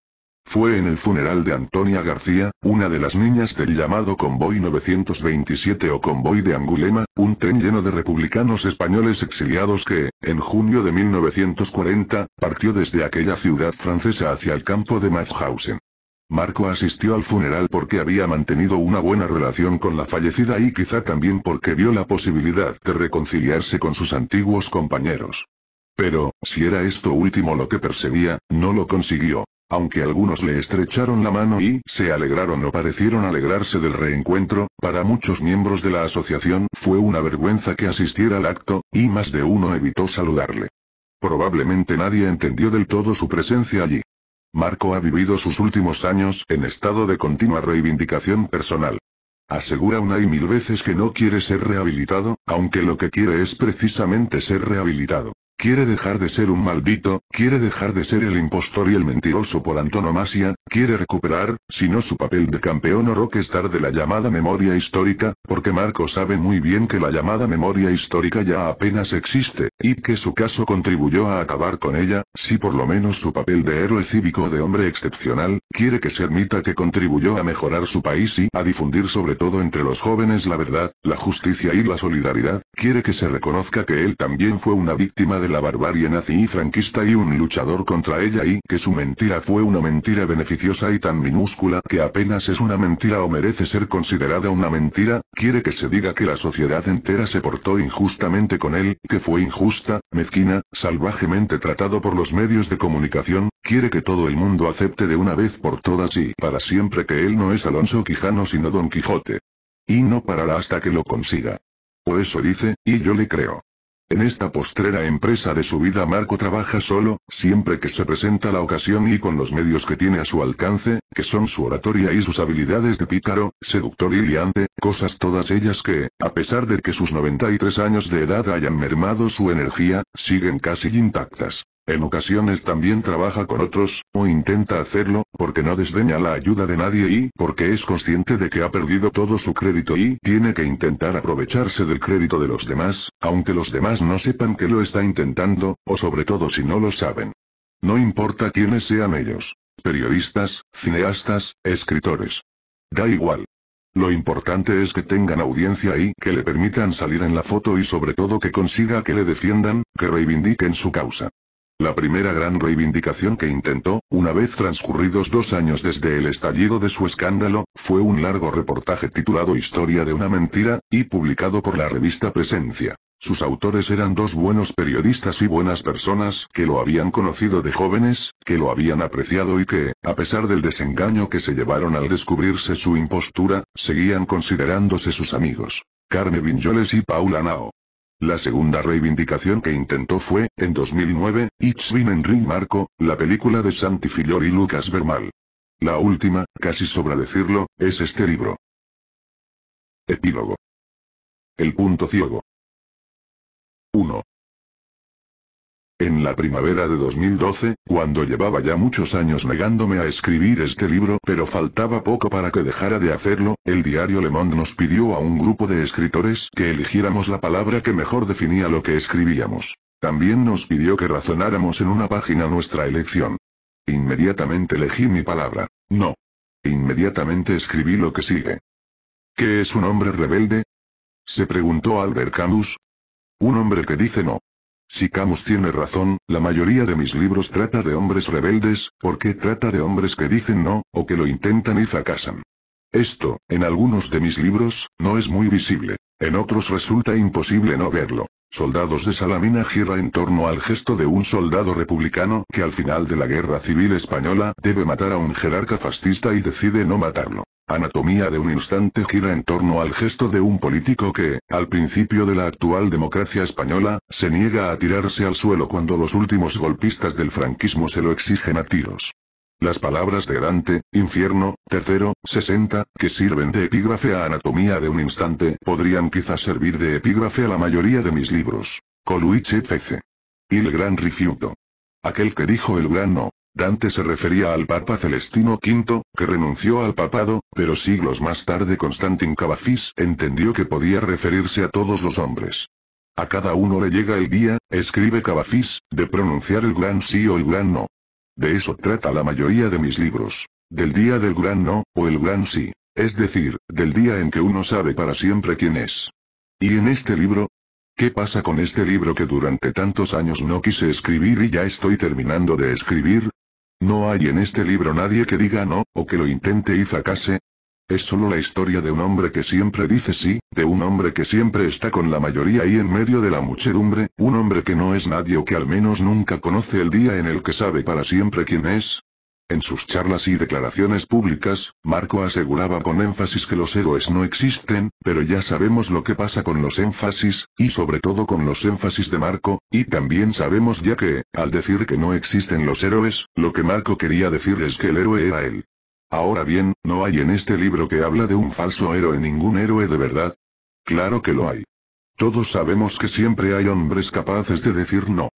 Fue en el funeral de Antonia García, una de las niñas del llamado Convoy 927 o Convoy de Angulema, un tren lleno de republicanos españoles exiliados que, en junio de 1940, partió desde aquella ciudad francesa hacia el campo de Mauthausen. Marco asistió al funeral porque había mantenido una buena relación con la fallecida y quizá también porque vio la posibilidad de reconciliarse con sus antiguos compañeros. Pero, si era esto último lo que perseguía, no lo consiguió. Aunque algunos le estrecharon la mano y se alegraron o parecieron alegrarse del reencuentro, para muchos miembros de la asociación fue una vergüenza que asistiera al acto, y más de uno evitó saludarle. Probablemente nadie entendió del todo su presencia allí. Marco ha vivido sus últimos años en estado de continua reivindicación personal. Asegura una y mil veces que no quiere ser rehabilitado, aunque lo que quiere es precisamente ser rehabilitado. Quiere dejar de ser un maldito, quiere dejar de ser el impostor y el mentiroso por antonomasia, quiere recuperar, si no su papel de campeón o rockstar de la llamada memoria histórica, porque Marco sabe muy bien que la llamada memoria histórica ya apenas existe, y que su caso contribuyó a acabar con ella, si por lo menos su papel de héroe cívico o de hombre excepcional, quiere que se admita que contribuyó a mejorar su país y a difundir sobre todo entre los jóvenes la verdad, la justicia y la solidaridad, quiere que se reconozca que él también fue una víctima de la barbarie nazi y franquista y un luchador contra ella y que su mentira fue una mentira beneficiosa y tan minúscula que apenas es una mentira o merece ser considerada una mentira, quiere que se diga que la sociedad entera se portó injustamente con él, que fue injusta, mezquina, salvajemente tratado por los medios de comunicación, quiere que todo el mundo acepte de una vez por todas y para siempre que él no es Alonso Quijano sino Don Quijote. Y no parará hasta que lo consiga. O eso dice, y yo le creo. En esta postrera empresa de su vida Marco trabaja solo, siempre que se presenta la ocasión y con los medios que tiene a su alcance, que son su oratoria y sus habilidades de pícaro, seductor y liante, cosas todas ellas que, a pesar de que sus 93 años de edad hayan mermado su energía, siguen casi intactas. En ocasiones también trabaja con otros, o intenta hacerlo, porque no desdeña la ayuda de nadie y porque es consciente de que ha perdido todo su crédito y tiene que intentar aprovecharse del crédito de los demás, aunque los demás no sepan que lo está intentando, o sobre todo si no lo saben. No importa quiénes sean ellos. Periodistas, cineastas, escritores. Da igual. Lo importante es que tengan audiencia y que le permitan salir en la foto y sobre todo que consiga que le defiendan, que reivindiquen su causa. La primera gran reivindicación que intentó, una vez transcurridos dos años desde el estallido de su escándalo, fue un largo reportaje titulado Historia de una mentira, y publicado por la revista Presencia. Sus autores eran dos buenos periodistas y buenas personas que lo habían conocido de jóvenes, que lo habían apreciado y que, a pesar del desengaño que se llevaron al descubrirse su impostura, seguían considerándose sus amigos. Carmen Vinyoles y Paula Nao. La segunda reivindicación que intentó fue, en 2009, It's Been Enrique Marco, la película de Santi Fillor y Lucas Bermal. La última, casi sobra decirlo, es este libro. Epílogo. El punto ciego. 1. En la primavera de 2012, cuando llevaba ya muchos años negándome a escribir este libro pero faltaba poco para que dejara de hacerlo, el diario Le Monde nos pidió a un grupo de escritores que eligiéramos la palabra que mejor definía lo que escribíamos. También nos pidió que razonáramos en una página nuestra elección. Inmediatamente elegí mi palabra. No. Inmediatamente escribí lo que sigue. ¿Qué es un hombre rebelde? Se preguntó Albert Camus. Un hombre que dice no. Si Camus tiene razón, la mayoría de mis libros trata de hombres rebeldes, porque trata de hombres que dicen no, o que lo intentan y fracasan. Esto, en algunos de mis libros, no es muy visible. En otros resulta imposible no verlo. Soldados de Salamina gira en torno al gesto de un soldado republicano que al final de la guerra civil española debe matar a un jerarca fascista y decide no matarlo. Anatomía de un instante gira en torno al gesto de un político que, al principio de la actual democracia española, se niega a tirarse al suelo cuando los últimos golpistas del franquismo se lo exigen a tiros. Las palabras de Dante, infierno, tercero, 60, que sirven de epígrafe a Anatomía de un instante, podrían quizás servir de epígrafe a la mayoría de mis libros. Coluiche Fece. Y el gran rifiuto. Aquel que dijo el gran no. Dante se refería al Papa Celestino V, que renunció al papado, pero siglos más tarde Constantin Cavafis entendió que podía referirse a todos los hombres. A cada uno le llega el día, escribe Cavafis, de pronunciar el gran sí o el gran no. De eso trata la mayoría de mis libros. Del día del gran no, o el gran sí. Es decir, del día en que uno sabe para siempre quién es. Y en este libro, ¿Qué pasa con este libro que durante tantos años no quise escribir y ya estoy terminando de escribir? No hay en este libro nadie que diga no, o que lo intente y fracase. Es solo la historia de un hombre que siempre dice sí, de un hombre que siempre está con la mayoría y en medio de la muchedumbre, un hombre que no es nadie o que al menos nunca conoce el día en el que sabe para siempre quién es, en sus charlas y declaraciones públicas, Marco aseguraba con énfasis que los héroes no existen, pero ya sabemos lo que pasa con los énfasis, y sobre todo con los énfasis de Marco, y también sabemos ya que, al decir que no existen los héroes, lo que Marco quería decir es que el héroe era él. Ahora bien, no hay en este libro que habla de un falso héroe ningún héroe de verdad. Claro que lo hay. Todos sabemos que siempre hay hombres capaces de decir no.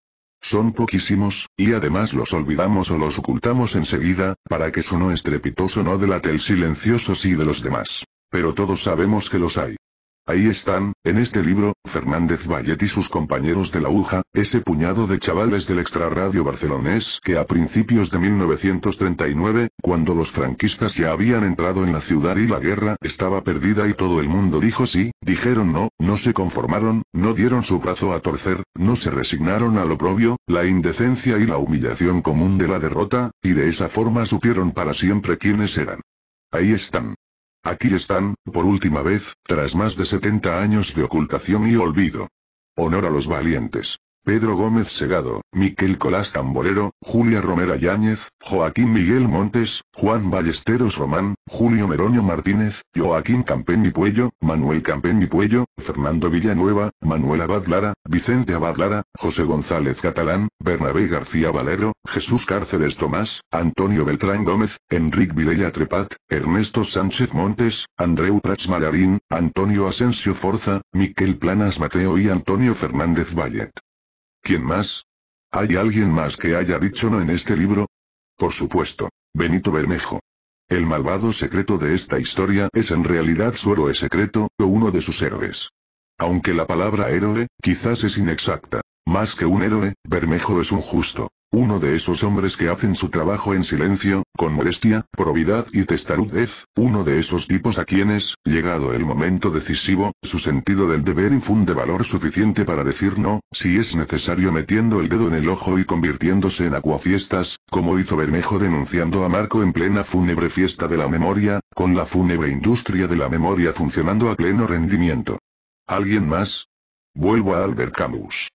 Son poquísimos, y además los olvidamos o los ocultamos enseguida, para que su no estrepitoso no delate el silencioso sí de los demás. Pero todos sabemos que los hay. Ahí están, en este libro, Fernández Vallet y sus compañeros de la UJA, ese puñado de chavales del extrarradio barcelonés que a principios de 1939, cuando los franquistas ya habían entrado en la ciudad y la guerra estaba perdida y todo el mundo dijo sí, dijeron no, no se conformaron, no dieron su brazo a torcer, no se resignaron al oprobio, la indecencia y la humillación común de la derrota, y de esa forma supieron para siempre quiénes eran. Ahí están. Aquí están, por última vez, tras más de 70 años de ocultación y olvido. Honor a los valientes. Pedro Gómez Segado, Miquel Colás Tamborero, Julia Romera Yáñez, Joaquín Miguel Montes, Juan Ballesteros Román, Julio Meroño Martínez, Joaquín Campén Puello, Manuel Campén Puello, Fernando Villanueva, Manuel Abad Lara, Vicente Abad Lara, José González Catalán, Bernabé García Valero, Jesús Cárceres Tomás, Antonio Beltrán Gómez, Enrique Vilella Trepat, Ernesto Sánchez Montes, Andreu Prats Mallarín, Antonio Asensio Forza, Miquel Planas Mateo y Antonio Fernández Vallet. ¿Quién más? ¿Hay alguien más que haya dicho no en este libro? Por supuesto, Benito Bermejo. El malvado secreto de esta historia es en realidad su héroe secreto, o uno de sus héroes. Aunque la palabra héroe, quizás es inexacta. Más que un héroe, Bermejo es un justo. Uno de esos hombres que hacen su trabajo en silencio, con modestia, probidad y testarudez, uno de esos tipos a quienes, llegado el momento decisivo, su sentido del deber infunde valor suficiente para decir no, si es necesario metiendo el dedo en el ojo y convirtiéndose en aguafiestas, como hizo Bermejo denunciando a Marco en plena fúnebre fiesta de la memoria, con la fúnebre industria de la memoria funcionando a pleno rendimiento. ¿Alguien más? Vuelvo a Albert Camus.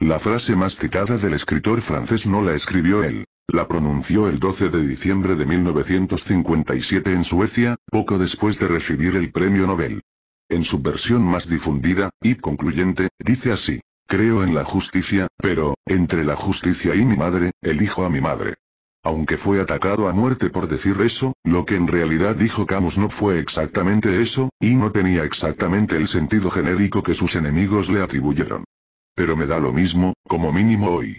La frase más citada del escritor francés no la escribió él. La pronunció el 12 de diciembre de 1957 en Suecia, poco después de recibir el premio Nobel. En su versión más difundida, y concluyente, dice así. Creo en la justicia, pero, entre la justicia y mi madre, elijo a mi madre. Aunque fue atacado a muerte por decir eso, lo que en realidad dijo Camus no fue exactamente eso, y no tenía exactamente el sentido genérico que sus enemigos le atribuyeron. Pero me da lo mismo, como mínimo hoy.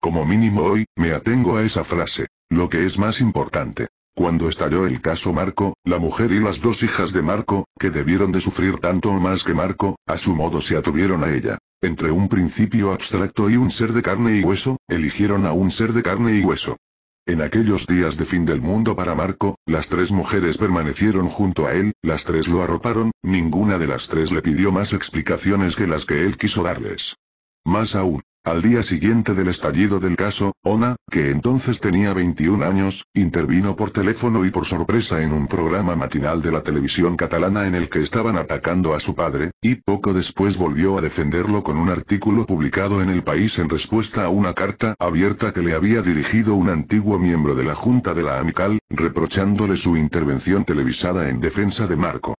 Como mínimo hoy, me atengo a esa frase. Lo que es más importante. Cuando estalló el caso Marco, la mujer y las dos hijas de Marco, que debieron de sufrir tanto o más que Marco, a su modo se atuvieron a ella. Entre un principio abstracto y un ser de carne y hueso, eligieron a un ser de carne y hueso. En aquellos días de fin del mundo para Marco, las tres mujeres permanecieron junto a él, las tres lo arroparon, ninguna de las tres le pidió más explicaciones que las que él quiso darles. Más aún, al día siguiente del estallido del caso, Ona, que entonces tenía 21 años, intervino por teléfono y por sorpresa en un programa matinal de la televisión catalana en el que estaban atacando a su padre, y poco después volvió a defenderlo con un artículo publicado en El País en respuesta a una carta abierta que le había dirigido un antiguo miembro de la Junta de la Amical, reprochándole su intervención televisada en defensa de Marco.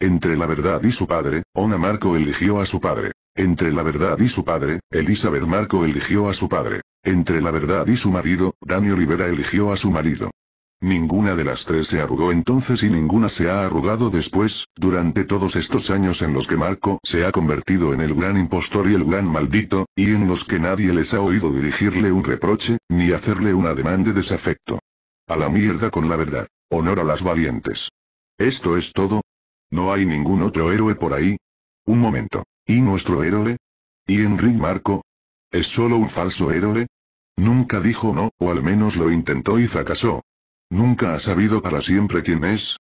Entre la verdad y su padre, Ona Marco eligió a su padre. Entre la verdad y su padre, Elizabeth Marco eligió a su padre. Entre la verdad y su marido, Dani Olivera eligió a su marido. Ninguna de las tres se arrugó entonces y ninguna se ha arrugado después, durante todos estos años en los que Marco se ha convertido en el gran impostor y el gran maldito, y en los que nadie les ha oído dirigirle un reproche, ni hacerle una demanda de desafecto. A la mierda con la verdad. Honor a las valientes. ¿Esto es todo? ¿No hay ningún otro héroe por ahí? Un momento. ¿Y nuestro héroe? ¿Y Enrique Marco? ¿Es solo un falso héroe? Nunca dijo no, o al menos lo intentó y fracasó. Nunca ha sabido para siempre quién es.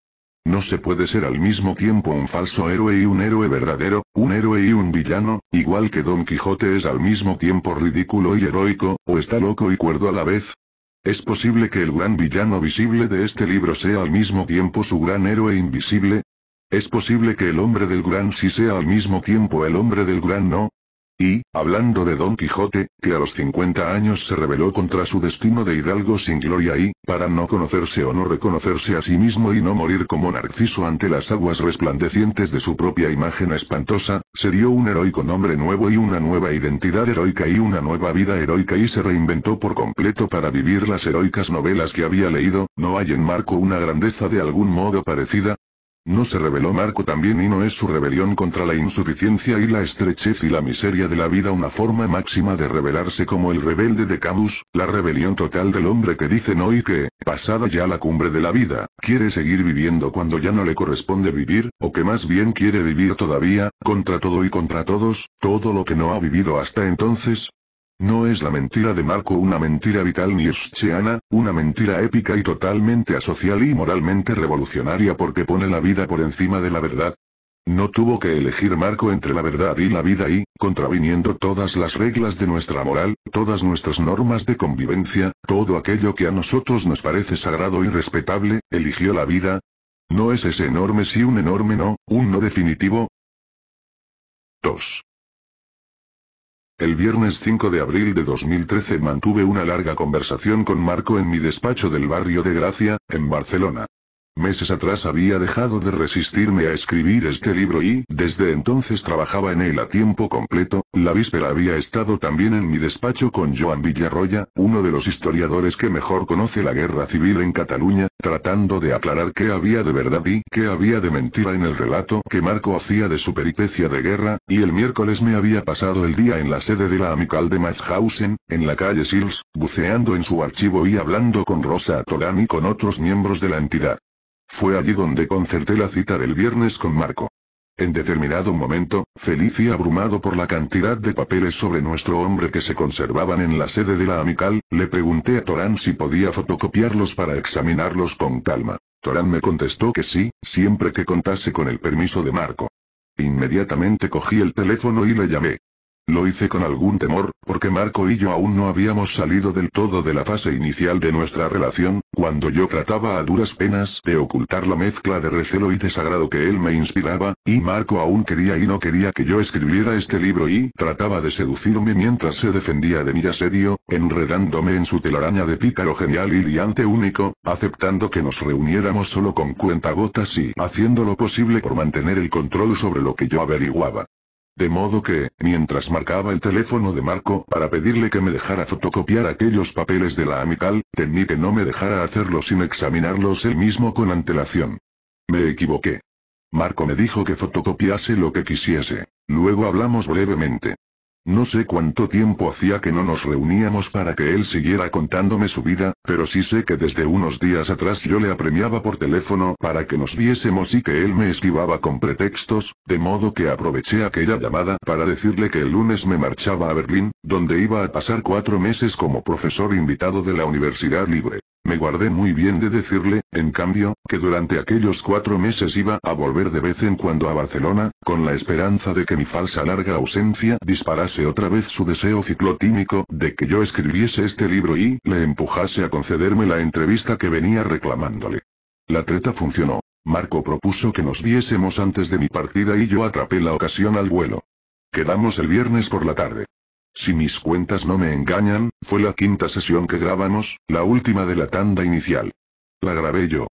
No se puede ser al mismo tiempo un falso héroe y un héroe verdadero, un héroe y un villano, igual que Don Quijote es al mismo tiempo ridículo y heroico, o está loco y cuerdo a la vez. Es posible que el gran villano visible de este libro sea al mismo tiempo su gran héroe invisible, es posible que el hombre del gran sí sea al mismo tiempo el hombre del gran no. Y, hablando de Don Quijote, que a los 50 años se rebeló contra su destino de hidalgo sin gloria y, para no conocerse o no reconocerse a sí mismo y no morir como Narciso ante las aguas resplandecientes de su propia imagen espantosa, se dio un heroico nombre nuevo y una nueva identidad heroica y una nueva vida heroica y se reinventó por completo para vivir las heroicas novelas que había leído, ¿no hay en Marco una grandeza de algún modo parecida? No se rebeló Marco también y no es su rebelión contra la insuficiencia y la estrechez y la miseria de la vida una forma máxima de rebelarse como el rebelde de Camus, la rebelión total del hombre que dice no y que, pasada ya la cumbre de la vida, quiere seguir viviendo cuando ya no le corresponde vivir, o que más bien quiere vivir todavía, contra todo y contra todos, todo lo que no ha vivido hasta entonces, no es la mentira de Marco una mentira vital nietzscheana, una mentira épica y totalmente asocial y moralmente revolucionaria porque pone la vida por encima de la verdad. No tuvo que elegir Marco entre la verdad y la vida y, contraviniendo todas las reglas de nuestra moral, todas nuestras normas de convivencia, todo aquello que a nosotros nos parece sagrado y respetable, eligió la vida. ¿No es ese enorme sí un enorme no, un no definitivo? 2. El viernes 5 de abril de 2013 mantuve una larga conversación con Marco en mi despacho del barrio de Gracia, en Barcelona. Meses atrás había dejado de resistirme a escribir este libro y, desde entonces trabajaba en él a tiempo completo, la víspera había estado también en mi despacho con Joan Villarroya, uno de los historiadores que mejor conoce la guerra civil en Cataluña, tratando de aclarar qué había de verdad y qué había de mentira en el relato que Marco hacía de su peripecia de guerra, y el miércoles me había pasado el día en la sede de la Amical de Machhausen, en la calle Sils, buceando en su archivo y hablando con Rosa Torán y con otros miembros de la entidad. Fue allí donde concerté la cita del viernes con Marco. En determinado momento, feliz y abrumado por la cantidad de papeles sobre nuestro hombre que se conservaban en la sede de la Amical, le pregunté a Torán si podía fotocopiarlos para examinarlos con calma. Torán me contestó que sí, siempre que contase con el permiso de Marco. Inmediatamente cogí el teléfono y le llamé. Lo hice con algún temor, porque Marco y yo aún no habíamos salido del todo de la fase inicial de nuestra relación, cuando yo trataba a duras penas de ocultar la mezcla de recelo y desagrado que él me inspiraba, y Marco aún quería y no quería que yo escribiera este libro y trataba de seducirme mientras se defendía de mi asedio, enredándome en su telaraña de pícaro genial y liante único, aceptando que nos reuniéramos solo con cuentagotas y haciendo lo posible por mantener el control sobre lo que yo averiguaba. De modo que, mientras marcaba el teléfono de Marco para pedirle que me dejara fotocopiar aquellos papeles de la amical, temí que no me dejara hacerlo sin examinarlos él mismo con antelación. Me equivoqué. Marco me dijo que fotocopiase lo que quisiese. Luego hablamos brevemente. No sé cuánto tiempo hacía que no nos reuníamos para que él siguiera contándome su vida, pero sí sé que desde unos días atrás yo le apremiaba por teléfono para que nos viésemos y que él me esquivaba con pretextos, de modo que aproveché aquella llamada para decirle que el lunes me marchaba a Berlín, donde iba a pasar cuatro meses como profesor invitado de la Universidad Libre. Me guardé muy bien de decirle, en cambio, que durante aquellos cuatro meses iba a volver de vez en cuando a Barcelona, con la esperanza de que mi falsa larga ausencia disparase otra vez su deseo ciclotímico de que yo escribiese este libro y le empujase a concederme la entrevista que venía reclamándole. La treta funcionó. Marco propuso que nos viésemos antes de mi partida y yo atrapé la ocasión al vuelo. Quedamos el viernes por la tarde. Si mis cuentas no me engañan, fue la quinta sesión que grabamos, la última de la tanda inicial. La grabé yo.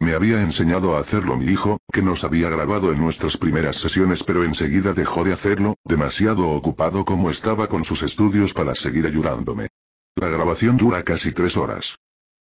Me había enseñado a hacerlo mi hijo, que nos había grabado en nuestras primeras sesiones pero enseguida dejó de hacerlo, demasiado ocupado como estaba con sus estudios para seguir ayudándome. La grabación dura casi tres horas.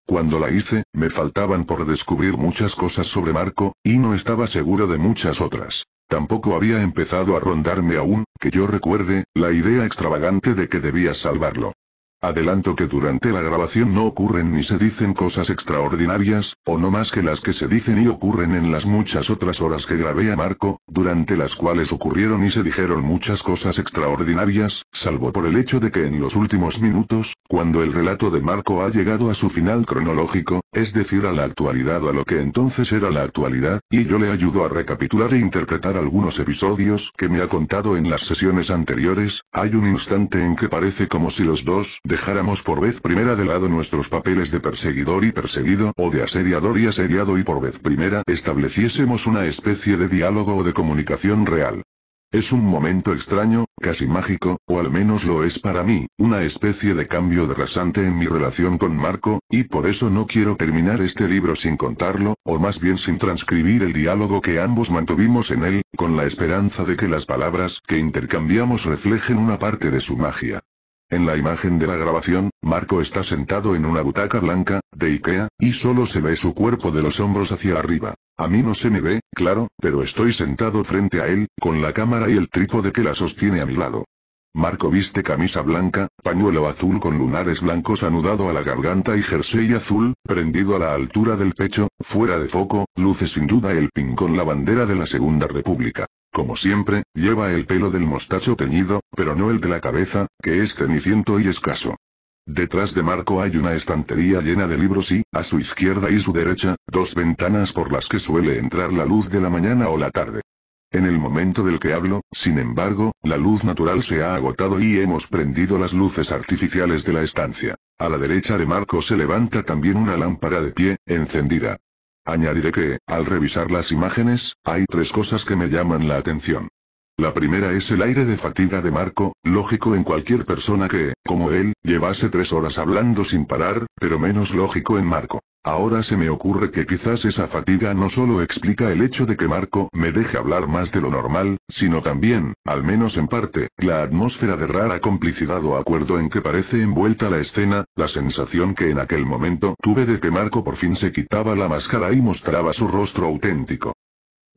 Cuando la hice, me faltaban por descubrir muchas cosas sobre Marco, y no estaba seguro de muchas otras. Tampoco había empezado a rondarme aún, que yo recuerde, la idea extravagante de que debía salvarlo. Adelanto que durante la grabación no ocurren ni se dicen cosas extraordinarias, o no más que las que se dicen y ocurren en las muchas otras horas que grabé a Marco, durante las cuales ocurrieron y se dijeron muchas cosas extraordinarias, salvo por el hecho de que en los últimos minutos, cuando el relato de Marco ha llegado a su final cronológico, es decir a la actualidad o a lo que entonces era la actualidad, y yo le ayudo a recapitular e interpretar algunos episodios que me ha contado en las sesiones anteriores, hay un instante en que parece como si los dos dejáramos por vez primera de lado nuestros papeles de perseguidor y perseguido, o de asediador y asediado y por vez primera estableciésemos una especie de diálogo o de comunicación real. Es un momento extraño, casi mágico, o al menos lo es para mí, una especie de cambio de rasante en mi relación con Marco, y por eso no quiero terminar este libro sin contarlo, o más bien sin transcribir el diálogo que ambos mantuvimos en él, con la esperanza de que las palabras que intercambiamos reflejen una parte de su magia. En la imagen de la grabación, Marco está sentado en una butaca blanca, de Ikea, y solo se ve su cuerpo de los hombros hacia arriba. A mí no se me ve, claro, pero estoy sentado frente a él, con la cámara y el trípode que la sostiene a mi lado. Marco viste camisa blanca, pañuelo azul con lunares blancos anudado a la garganta y jersey azul, prendido a la altura del pecho, fuera de foco, luce sin duda el pin con la bandera de la Segunda República. Como siempre, lleva el pelo del mostacho teñido, pero no el de la cabeza, que es ceniciento y escaso. Detrás de Marco hay una estantería llena de libros y, a su izquierda y su derecha, dos ventanas por las que suele entrar la luz de la mañana o la tarde. En el momento del que hablo, sin embargo, la luz natural se ha agotado y hemos prendido las luces artificiales de la estancia. A la derecha de Marco se levanta también una lámpara de pie, encendida. Añadiré que, al revisar las imágenes, hay tres cosas que me llaman la atención. La primera es el aire de fatiga de Marco, lógico en cualquier persona que, como él, llevase tres horas hablando sin parar, pero menos lógico en Marco. Ahora se me ocurre que quizás esa fatiga no solo explica el hecho de que Marco me deje hablar más de lo normal, sino también, al menos en parte, la atmósfera de rara complicidad o acuerdo en que parece envuelta la escena, la sensación que en aquel momento tuve de que Marco por fin se quitaba la máscara y mostraba su rostro auténtico.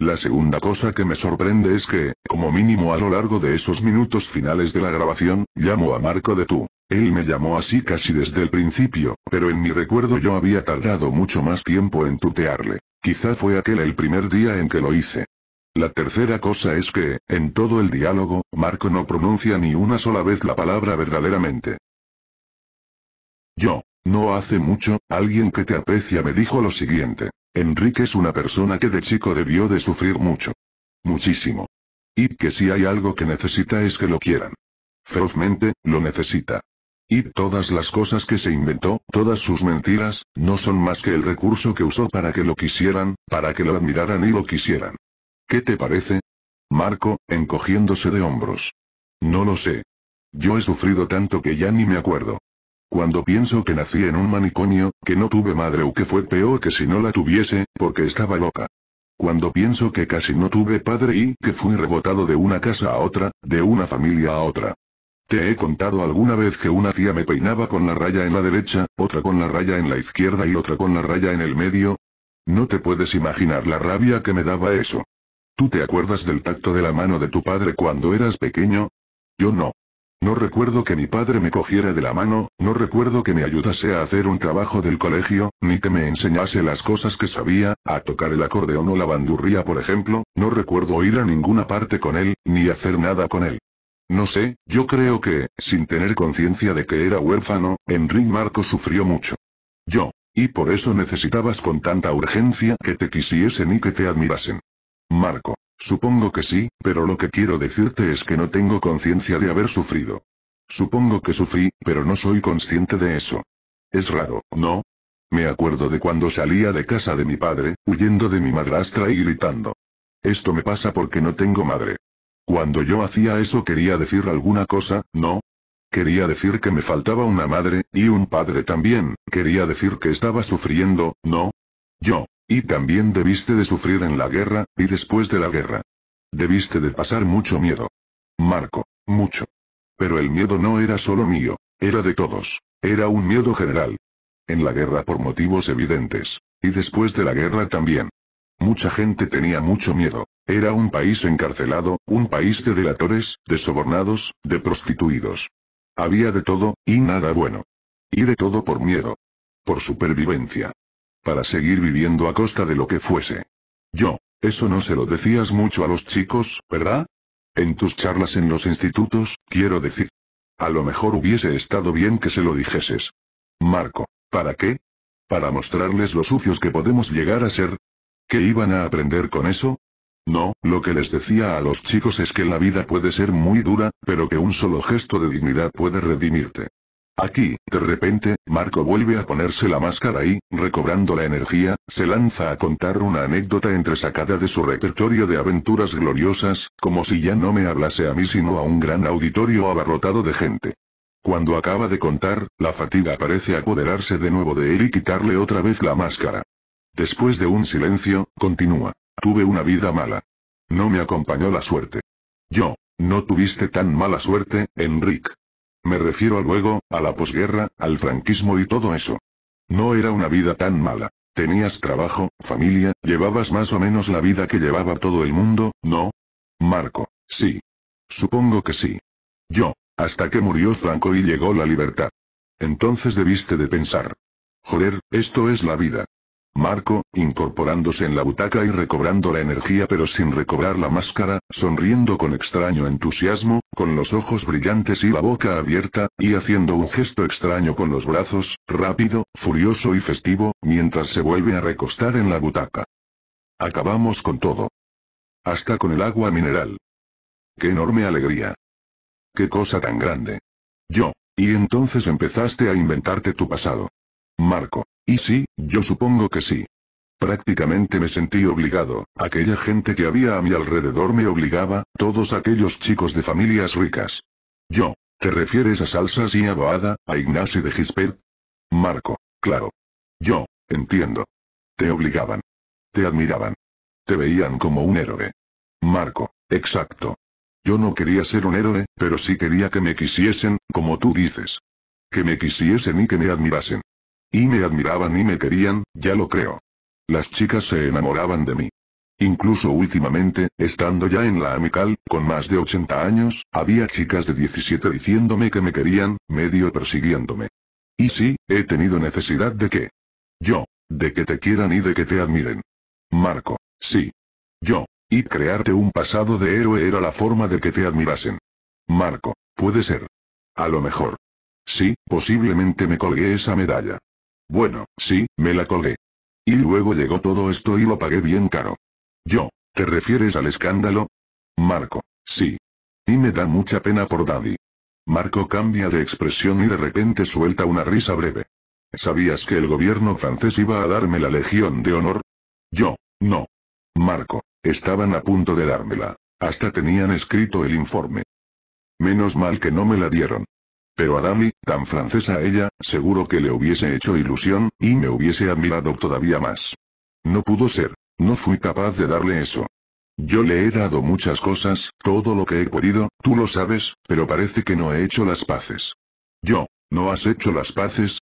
La segunda cosa que me sorprende es que, como mínimo a lo largo de esos minutos finales de la grabación, llamo a Marco de tú. Él me llamó así casi desde el principio, pero en mi recuerdo yo había tardado mucho más tiempo en tutearle. Quizá fue aquel el primer día en que lo hice. La tercera cosa es que, en todo el diálogo, Marco no pronuncia ni una sola vez la palabra verdaderamente. Yo. No hace mucho, alguien que te aprecia me dijo lo siguiente. Enrique es una persona que de chico debió de sufrir mucho. Muchísimo. Y que si hay algo que necesita es que lo quieran. Ferozmente, lo necesita. Y todas las cosas que se inventó, todas sus mentiras, no son más que el recurso que usó para que lo quisieran, para que lo admiraran y lo quisieran. ¿Qué te parece? Marco, encogiéndose de hombros. No lo sé. Yo he sufrido tanto que ya ni me acuerdo. Cuando pienso que nací en un manicomio, que no tuve madre o que fue peor que si no la tuviese, porque estaba loca. Cuando pienso que casi no tuve padre y que fui rebotado de una casa a otra, de una familia a otra. Te he contado alguna vez que una tía me peinaba con la raya en la derecha, otra con la raya en la izquierda y otra con la raya en el medio. No te puedes imaginar la rabia que me daba eso. ¿Tú te acuerdas del tacto de la mano de tu padre cuando eras pequeño? Yo no. No recuerdo que mi padre me cogiera de la mano, no recuerdo que me ayudase a hacer un trabajo del colegio, ni que me enseñase las cosas que sabía, a tocar el acordeón o la bandurría por ejemplo, no recuerdo ir a ninguna parte con él, ni hacer nada con él. No sé, yo creo que, sin tener conciencia de que era huérfano, Enrique Marco sufrió mucho. Yo. Y por eso necesitabas con tanta urgencia que te quisiesen y que te admirasen. Marco. Supongo que sí, pero lo que quiero decirte es que no tengo conciencia de haber sufrido. Supongo que sufrí, pero no soy consciente de eso. Es raro, ¿no? Me acuerdo de cuando salía de casa de mi padre, huyendo de mi madrastra y gritando. Esto me pasa porque no tengo madre. Cuando yo hacía eso quería decir alguna cosa, ¿no? Quería decir que me faltaba una madre, y un padre también, quería decir que estaba sufriendo, ¿no? Yo. Y también debiste de sufrir en la guerra, y después de la guerra. Debiste de pasar mucho miedo. Marco, mucho. Pero el miedo no era solo mío, era de todos. Era un miedo general. En la guerra por motivos evidentes. Y después de la guerra también. Mucha gente tenía mucho miedo. Era un país encarcelado, un país de delatores, de sobornados, de prostituidos. Había de todo, y nada bueno. Y de todo por miedo. Por supervivencia. Para seguir viviendo a costa de lo que fuese. Yo, eso no se lo decías mucho a los chicos, ¿verdad? En tus charlas en los institutos, quiero decir. A lo mejor hubiese estado bien que se lo dijeses. Marco, ¿para qué? Para mostrarles lo sucios que podemos llegar a ser. ¿Qué iban a aprender con eso? No, lo que les decía a los chicos es que la vida puede ser muy dura, pero que un solo gesto de dignidad puede redimirte. Aquí, de repente, Marco vuelve a ponerse la máscara y, recobrando la energía, se lanza a contar una anécdota entresacada de su repertorio de aventuras gloriosas, como si ya no me hablase a mí sino a un gran auditorio abarrotado de gente. Cuando acaba de contar, la fatiga parece apoderarse de nuevo de él y quitarle otra vez la máscara. Después de un silencio, continúa. Tuve una vida mala. No me acompañó la suerte. Yo. No tuviste tan mala suerte, Enrique. Me refiero luego, a la posguerra, al franquismo y todo eso. No era una vida tan mala. Tenías trabajo, familia, llevabas más o menos la vida que llevaba todo el mundo, ¿no? Marco, sí. Supongo que sí. Yo, hasta que murió Franco y llegó la libertad. Entonces debiste de pensar. Joder, esto es la vida. Marco, incorporándose en la butaca y recobrando la energía pero sin recobrar la máscara, sonriendo con extraño entusiasmo, con los ojos brillantes y la boca abierta, y haciendo un gesto extraño con los brazos, rápido, furioso y festivo, mientras se vuelve a recostar en la butaca. Acabamos con todo. Hasta con el agua mineral. ¡Qué enorme alegría! ¡Qué cosa tan grande! Yo. Y entonces empezaste a inventarte tu pasado. Marco. Y sí, yo supongo que sí. Prácticamente me sentí obligado, aquella gente que había a mi alrededor me obligaba, todos aquellos chicos de familias ricas. Yo, ¿te refieres a Salsas y a Boada, a Ignacio de Gispert? Marco, claro. Yo, entiendo. Te obligaban. Te admiraban. Te veían como un héroe. Marco, exacto. Yo no quería ser un héroe, pero sí quería que me quisiesen, como tú dices. Que me quisiesen y que me admirasen. Y me admiraban y me querían, ya lo creo. Las chicas se enamoraban de mí. Incluso últimamente, estando ya en la amical, con más de 80 años, había chicas de 17 diciéndome que me querían, medio persiguiéndome. Y sí, he tenido necesidad de que. Yo, de que te quieran y de que te admiren. Marco, sí. Yo, y crearte un pasado de héroe era la forma de que te admirasen. Marco, puede ser. A lo mejor. Sí, posiblemente me colgué esa medalla. Bueno, sí, me la colgué. Y luego llegó todo esto y lo pagué bien caro. Yo, ¿te refieres al escándalo? Marco, sí. Y me da mucha pena por Daddy. Marco cambia de expresión y de repente suelta una risa breve. ¿Sabías que el gobierno francés iba a darme la Legión de Honor? Yo, no. Marco, estaban a punto de dármela. Hasta tenían escrito el informe. Menos mal que no me la dieron. Pero a Dami, tan francesa ella, seguro que le hubiese hecho ilusión, y me hubiese admirado todavía más. No pudo ser. No fui capaz de darle eso. Yo le he dado muchas cosas, todo lo que he podido, tú lo sabes, pero parece que no he hecho las paces. Yo, ¿no has hecho las paces?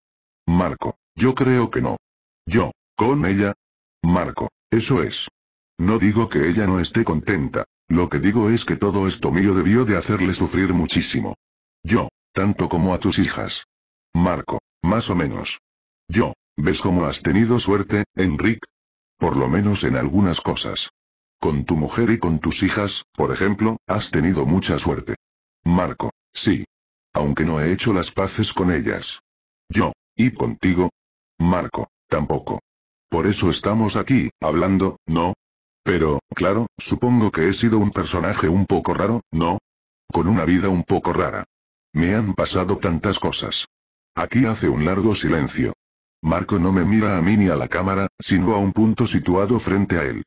Marco, yo creo que no. Yo, ¿con ella? Marco, eso es. No digo que ella no esté contenta, lo que digo es que todo esto mío debió de hacerle sufrir muchísimo. Tanto como a tus hijas. Marco, más o menos. Yo, ¿ves cómo has tenido suerte, Enrique? Por lo menos en algunas cosas. Con tu mujer y con tus hijas, por ejemplo, has tenido mucha suerte. Marco, sí. Aunque no he hecho las paces con ellas. Yo, ¿y contigo? Marco, tampoco. Por eso estamos aquí, hablando, ¿no? Pero, claro, supongo que he sido un personaje un poco raro, ¿no? Con una vida un poco rara. Me han pasado tantas cosas. Aquí hace un largo silencio. Marco no me mira a mí ni a la cámara, sino a un punto situado frente a él.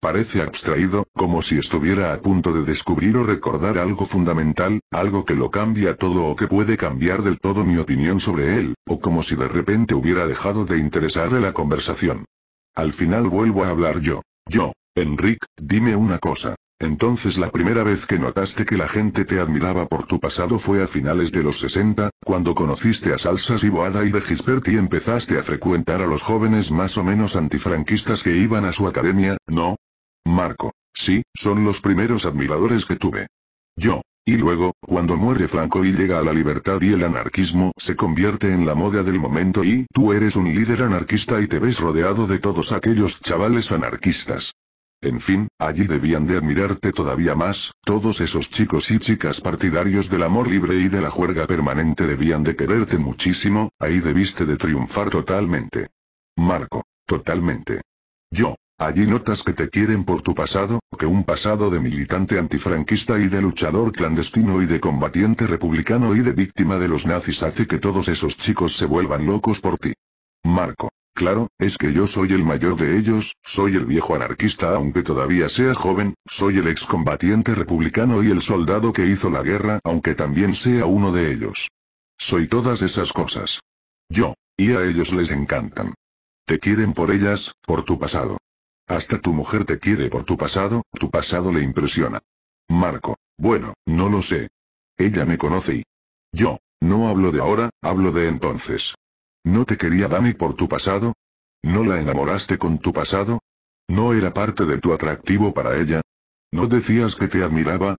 Parece abstraído, como si estuviera a punto de descubrir o recordar algo fundamental, algo que lo cambia todo o que puede cambiar del todo mi opinión sobre él, o como si de repente hubiera dejado de interesarle la conversación. Al final vuelvo a hablar yo. Yo, Enrique, dime una cosa. Entonces la primera vez que notaste que la gente te admiraba por tu pasado fue a finales de los 60, cuando conociste a Salsas y Boada y de Gispert y empezaste a frecuentar a los jóvenes más o menos antifranquistas que iban a su academia, ¿no? Marco, sí, son los primeros admiradores que tuve. Yo. Y luego, cuando muere Franco y llega a la libertad y el anarquismo se convierte en la moda del momento y tú eres un líder anarquista y te ves rodeado de todos aquellos chavales anarquistas. En fin, allí debían de admirarte todavía más, todos esos chicos y chicas partidarios del amor libre y de la juerga permanente debían de quererte muchísimo, ahí debiste de triunfar totalmente. Marco, totalmente. Yo, allí notas que te quieren por tu pasado, que un pasado de militante antifranquista y de luchador clandestino y de combatiente republicano y de víctima de los nazis hace que todos esos chicos se vuelvan locos por ti. Marco, Claro, es que yo soy el mayor de ellos, soy el viejo anarquista aunque todavía sea joven, soy el excombatiente republicano y el soldado que hizo la guerra aunque también sea uno de ellos. Soy todas esas cosas. Yo, y a ellos les encantan. Te quieren por ellas, por tu pasado. Hasta tu mujer te quiere por tu pasado, tu pasado le impresiona. Marco, bueno, no lo sé. Ella me conoce y... Yo, No hablo de ahora, hablo de entonces. ¿No te quería Dani por tu pasado? ¿No la enamoraste con tu pasado? ¿No era parte de tu atractivo para ella? ¿No decías que te admiraba?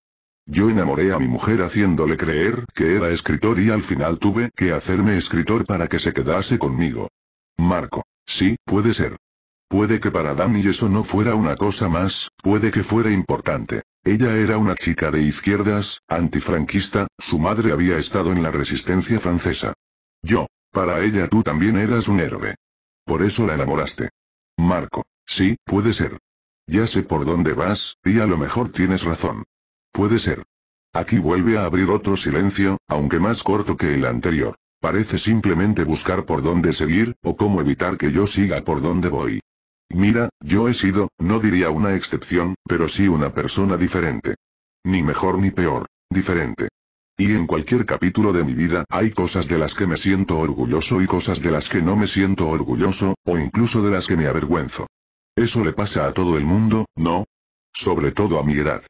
Yo enamoré a mi mujer haciéndole creer que era escritor y al final tuve que hacerme escritor para que se quedase conmigo. Marco. Sí, puede ser. Puede que para Dani eso no fuera una cosa más, puede que fuera importante. Ella era una chica de izquierdas, antifranquista, su madre había estado en la resistencia francesa. Yo. Para ella tú también eras un héroe. Por eso la enamoraste. Marco. Sí, puede ser. Ya sé por dónde vas, y a lo mejor tienes razón. Puede ser. Aquí vuelve a abrir otro silencio, aunque más corto que el anterior. Parece simplemente buscar por dónde seguir, o cómo evitar que yo siga por donde voy. Mira, yo he sido, no diría una excepción, pero sí una persona diferente. Ni mejor ni peor, diferente. Y en cualquier capítulo de mi vida hay cosas de las que me siento orgulloso y cosas de las que no me siento orgulloso, o incluso de las que me avergüenzo. Eso le pasa a todo el mundo, ¿no? Sobre todo a mi edad.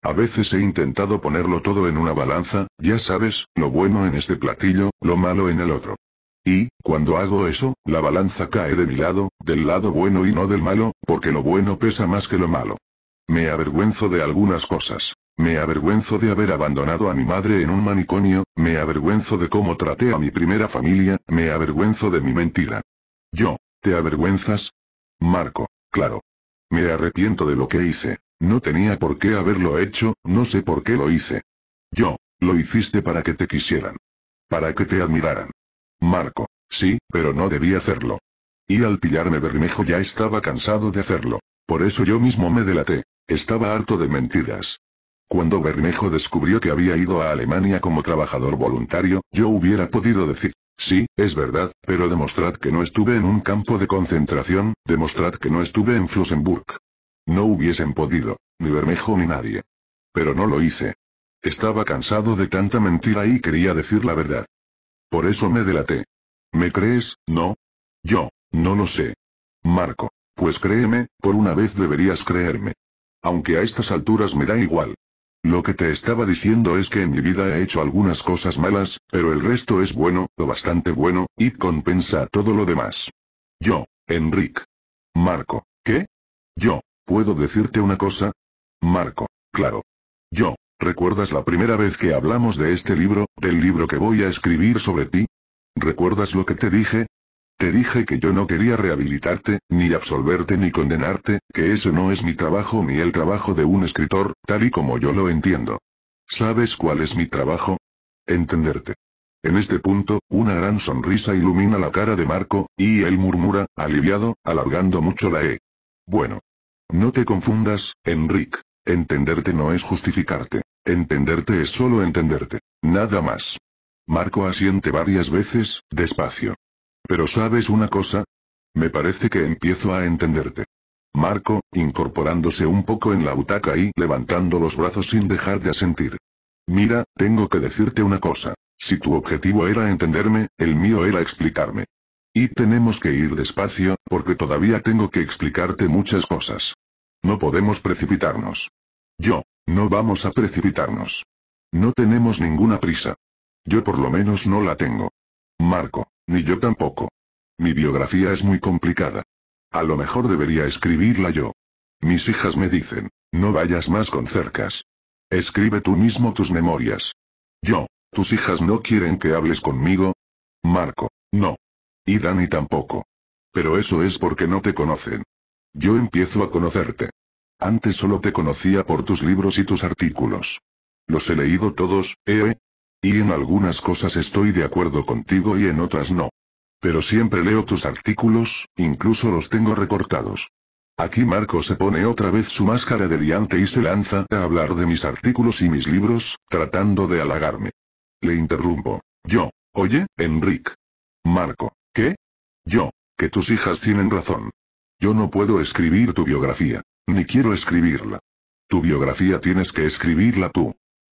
A veces he intentado ponerlo todo en una balanza, ya sabes, lo bueno en este platillo, lo malo en el otro. Y, cuando hago eso, la balanza cae de mi lado, del lado bueno y no del malo, porque lo bueno pesa más que lo malo. Me avergüenzo de algunas cosas. Me avergüenzo de haber abandonado a mi madre en un manicomio, me avergüenzo de cómo traté a mi primera familia, me avergüenzo de mi mentira. Yo, ¿te avergüenzas? Marco, claro. Me arrepiento de lo que hice. No tenía por qué haberlo hecho, no sé por qué lo hice. Yo, lo hiciste para que te quisieran. Para que te admiraran. Marco, sí, pero no debí hacerlo. Y al pillarme Bermejo ya estaba cansado de hacerlo. Por eso yo mismo me delaté. Estaba harto de mentiras. Cuando Bermejo descubrió que había ido a Alemania como trabajador voluntario, yo hubiera podido decir, sí, es verdad, pero demostrad que no estuve en un campo de concentración, demostrad que no estuve en Flossenburg. No hubiesen podido, ni Bermejo ni nadie. Pero no lo hice. Estaba cansado de tanta mentira y quería decir la verdad. Por eso me delaté. ¿Me crees, no? Yo, no lo sé. Marco, pues créeme, por una vez deberías creerme. Aunque a estas alturas me da igual. Lo que te estaba diciendo es que en mi vida he hecho algunas cosas malas, pero el resto es bueno, lo bastante bueno, y compensa todo lo demás. Yo, Enrique. Marco, ¿qué? Yo, ¿puedo decirte una cosa? Marco, claro. Yo, ¿Recuerdas la primera vez que hablamos de este libro, del libro que voy a escribir sobre ti? ¿Recuerdas lo que te dije? Te dije que yo no quería rehabilitarte, ni absolverte ni condenarte, que ese no es mi trabajo ni el trabajo de un escritor, tal y como yo lo entiendo. ¿Sabes cuál es mi trabajo? Entenderte. En este punto, una gran sonrisa ilumina la cara de Marco, y él murmura, aliviado, alargando mucho la E. Bueno. No te confundas, Enrique. Entenderte no es justificarte. Entenderte es solo entenderte. Nada más. Marco asiente varias veces, despacio. Pero ¿sabes una cosa? Me parece que empiezo a entenderte. Marco, incorporándose un poco en la butaca y levantando los brazos sin dejar de asentir. Mira, tengo que decirte una cosa. Si tu objetivo era entenderme, el mío era explicarme. Y tenemos que ir despacio, porque todavía tengo que explicarte muchas cosas. No podemos precipitarnos. Yo, no vamos a precipitarnos. No tenemos ninguna prisa. Yo por lo menos no la tengo. Marco, ni yo tampoco. Mi biografía es muy complicada. A lo mejor debería escribirla yo. Mis hijas me dicen, no vayas más con cercas. Escribe tú mismo tus memorias. Yo, tus hijas no quieren que hables conmigo. Marco, no. Y Dani tampoco. Pero eso es porque no te conocen. Yo empiezo a conocerte. Antes solo te conocía por tus libros y tus artículos. Los he leído todos, ¿eh? Y en algunas cosas estoy de acuerdo contigo y en otras no. Pero siempre leo tus artículos, incluso los tengo recortados. Aquí Marco se pone otra vez su máscara de liante y se lanza a hablar de mis artículos y mis libros, tratando de halagarme. Le interrumpo. Yo, oye, Enrique. Marco, ¿qué? Yo, que tus hijas tienen razón. Yo no puedo escribir tu biografía. Ni quiero escribirla. Tu biografía tienes que escribirla tú.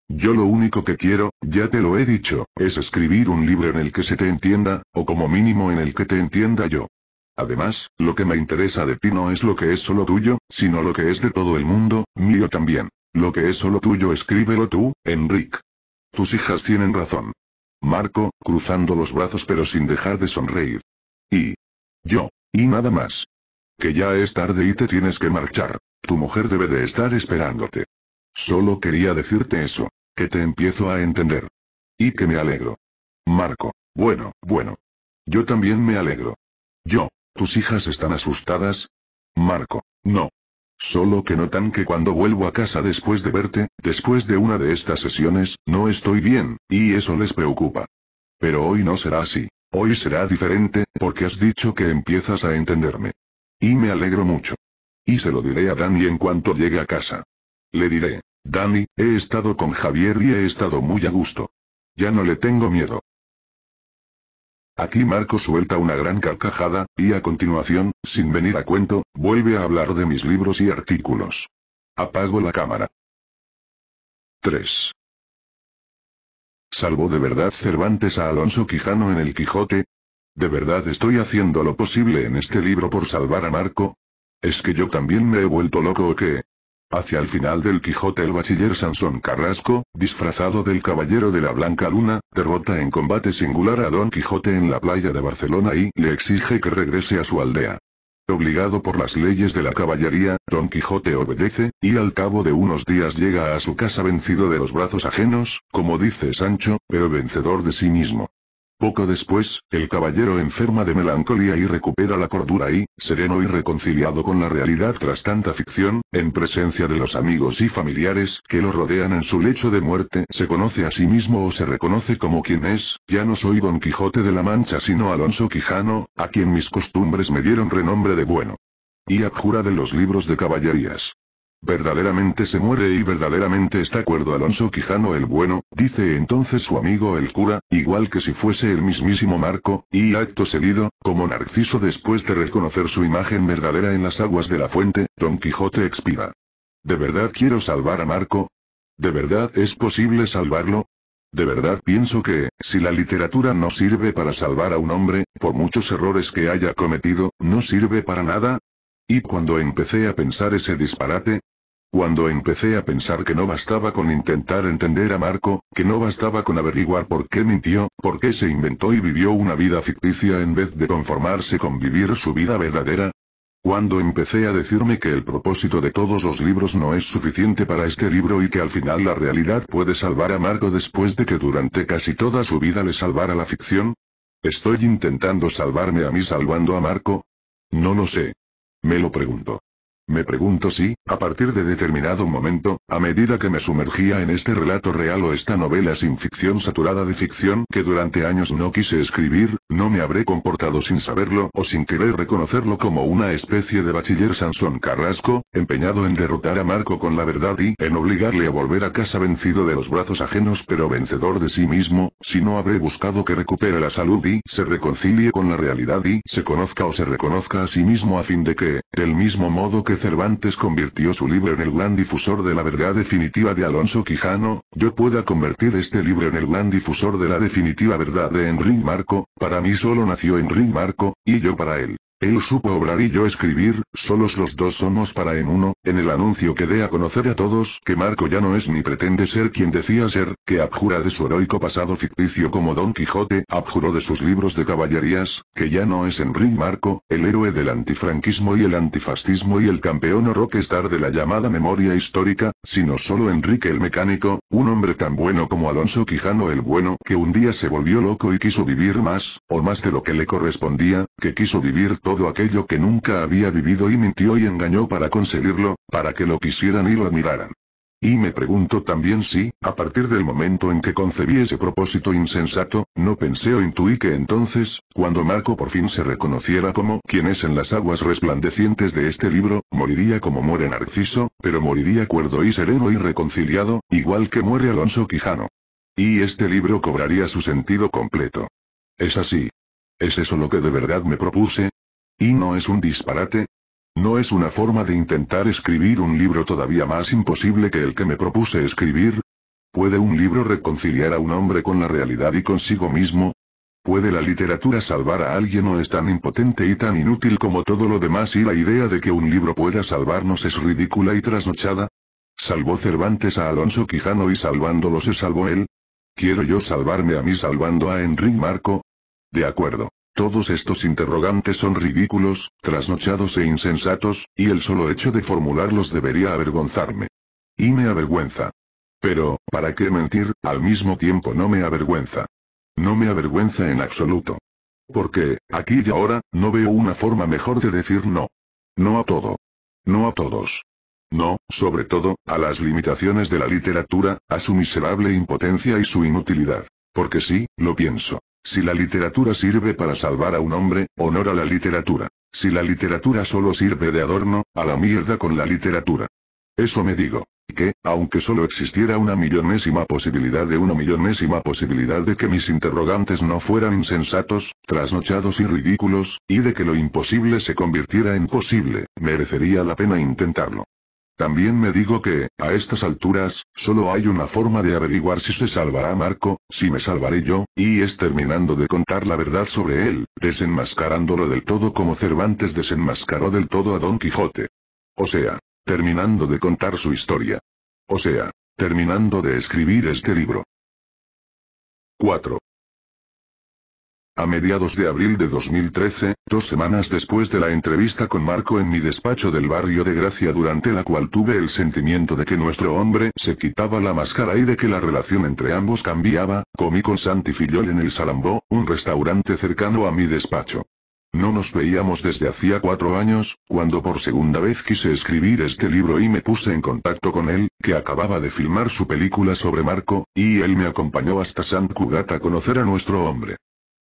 Yo lo único que quiero, ya te lo he dicho, es escribir un libro en el que se te entienda, o como mínimo en el que te entienda yo. Además, lo que me interesa de ti no es lo que es solo tuyo, sino lo que es de todo el mundo, mío también. Lo que es solo tuyo escríbelo tú, Enrique. Tus hijas tienen razón. Marco, cruzando los brazos pero sin dejar de sonreír. Y. Yo. Y nada más. Que ya es tarde y te tienes que marchar. Tu mujer debe de estar esperándote. Solo quería decirte eso. Que te empiezo a entender. Y que me alegro. Marco. Bueno, bueno. Yo también me alegro. Yo. ¿Tus hijas están asustadas? Marco. No. Solo que notan que cuando vuelvo a casa después de verte, después de una de estas sesiones, no estoy bien, y eso les preocupa. Pero hoy no será así. Hoy será diferente, porque has dicho que empiezas a entenderme. Y me alegro mucho. Y se lo diré a Dani en cuanto llegue a casa. Le diré, Dani, he estado con Javier y he estado muy a gusto. Ya no le tengo miedo. Aquí Marco suelta una gran carcajada, y a continuación, sin venir a cuento, vuelve a hablar de mis libros y artículos. Apago la cámara. 3. ¿Salvó de verdad Cervantes a Alonso Quijano en el Quijote? ¿De verdad estoy haciendo lo posible en este libro por salvar a Marco? ¿Es que yo también me he vuelto loco o qué? Hacia el final del Quijote el bachiller Sansón Carrasco, disfrazado del caballero de la Blanca Luna, derrota en combate singular a Don Quijote en la playa de Barcelona y le exige que regrese a su aldea. Obligado por las leyes de la caballería, Don Quijote obedece, y al cabo de unos días llega a su casa vencido de los brazos ajenos, como dice Sancho, pero vencedor de sí mismo. Poco después, el caballero enferma de melancolía y recupera la cordura y, sereno y reconciliado con la realidad tras tanta ficción, en presencia de los amigos y familiares que lo rodean en su lecho de muerte, se conoce a sí mismo o se reconoce como quien es, ya no soy Don Quijote de la Mancha sino Alonso Quijano, a quien mis costumbres me dieron renombre de bueno. Y abjura de los libros de caballerías. Verdaderamente se muere y verdaderamente está acuerdo Alonso Quijano el bueno, dice entonces su amigo el cura, igual que si fuese el mismísimo Marco, y acto seguido, como Narciso después de reconocer su imagen verdadera en las aguas de la fuente, Don Quijote expira. ¿De verdad quiero salvar a Marco? ¿De verdad es posible salvarlo? De verdad pienso que, si la literatura no sirve para salvar a un hombre, por muchos errores que haya cometido, no sirve para nada, y cuando empecé a pensar ese disparate, cuando empecé a pensar que no bastaba con intentar entender a Marco, que no bastaba con averiguar por qué mintió, por qué se inventó y vivió una vida ficticia en vez de conformarse con vivir su vida verdadera, cuando empecé a decirme que el propósito de todos los libros no es suficiente para este libro y que al final la realidad puede salvar a Marco después de que durante casi toda su vida le salvara la ficción, ¿estoy intentando salvarme a mí salvando a Marco? No lo sé. Me lo pregunto. Me pregunto si, a partir de determinado momento, a medida que me sumergía en este relato real o esta novela sin ficción saturada de ficción que durante años no quise escribir, no me habré comportado sin saberlo o sin querer reconocerlo como una especie de bachiller Sansón Carrasco, empeñado en derrotar a Marco con la verdad y en obligarle a volver a casa vencido de los brazos ajenos pero vencedor de sí mismo, si no habré buscado que recupere la salud y se reconcilie con la realidad y se conozca o se reconozca a sí mismo a fin de que, del mismo modo que Cervantes convirtió su libro en el gran difusor de la verdad definitiva de Alonso Quijano, yo pueda convertir este libro en el gran difusor de la definitiva verdad de Enrique Marco, para mí solo nació Enrique Marco, y yo para él. Él supo obrar y yo escribir, solos los dos somos para en uno, en el anuncio que dé a conocer a todos que Marco ya no es ni pretende ser quien decía ser, que abjura de su heroico pasado ficticio como Don Quijote, abjuró de sus libros de caballerías, que ya no es Enrique Marco, el héroe del antifranquismo y el antifascismo y el campeón o rockstar de la llamada memoria histórica, sino solo Enrique el mecánico, un hombre tan bueno como Alonso Quijano el bueno, que un día se volvió loco y quiso vivir más, o más de lo que le correspondía, que quiso vivir todo aquello que nunca había vivido y mintió y engañó para conseguirlo, para que lo quisieran y lo admiraran. Y me pregunto también si, a partir del momento en que concebí ese propósito insensato, no pensé o intuí que entonces, cuando Marco por fin se reconociera como quien es en las aguas resplandecientes de este libro, moriría como muere Narciso, pero moriría cuerdo y sereno y reconciliado, igual que muere Alonso Quijano. Y este libro cobraría su sentido completo. Es así. ¿Es eso lo que de verdad me propuse? ¿Y no es un disparate? ¿No es una forma de intentar escribir un libro todavía más imposible que el que me propuse escribir? ¿Puede un libro reconciliar a un hombre con la realidad y consigo mismo? ¿Puede la literatura salvar a alguien o es tan impotente y tan inútil como todo lo demás y la idea de que un libro pueda salvarnos es ridícula y trasnochada? ¿Salvó Cervantes a Alonso Quijano y salvándolo se salvó él? ¿Quiero yo salvarme a mí salvando a Enrique Marco? De acuerdo. Todos estos interrogantes son ridículos, trasnochados e insensatos, y el solo hecho de formularlos debería avergonzarme. Y me avergüenza. Pero, ¿para qué mentir? Al mismo tiempo no me avergüenza. No me avergüenza en absoluto. Porque, aquí y ahora, no veo una forma mejor de decir no. No a todo. No a todos. No, sobre todo, a las limitaciones de la literatura, a su miserable impotencia y su inutilidad. Porque sí, lo pienso. Si la literatura sirve para salvar a un hombre, honor a la literatura. Si la literatura solo sirve de adorno, a la mierda con la literatura. Eso me digo que, aunque solo existiera una millonésima posibilidad de una millonésima posibilidad de que mis interrogantes no fueran insensatos, trasnochados y ridículos, y de que lo imposible se convirtiera en posible, merecería la pena intentarlo. También me digo que, a estas alturas, solo hay una forma de averiguar si se salvará Marco, si me salvaré yo, y es terminando de contar la verdad sobre él, desenmascarándolo del todo como Cervantes desenmascaró del todo a Don Quijote. O sea, terminando de contar su historia. O sea, terminando de escribir este libro. 4. A mediados de abril de 2013, dos semanas después de la entrevista con Marco en mi despacho del barrio de Gracia durante la cual tuve el sentimiento de que nuestro hombre se quitaba la máscara y de que la relación entre ambos cambiaba, comí con Santi Fillol en el Salambó, un restaurante cercano a mi despacho. No nos veíamos desde hacía cuatro años, cuando por segunda vez quise escribir este libro y me puse en contacto con él, que acababa de filmar su película sobre Marco, y él me acompañó hasta Sant Cugat a conocer a nuestro hombre.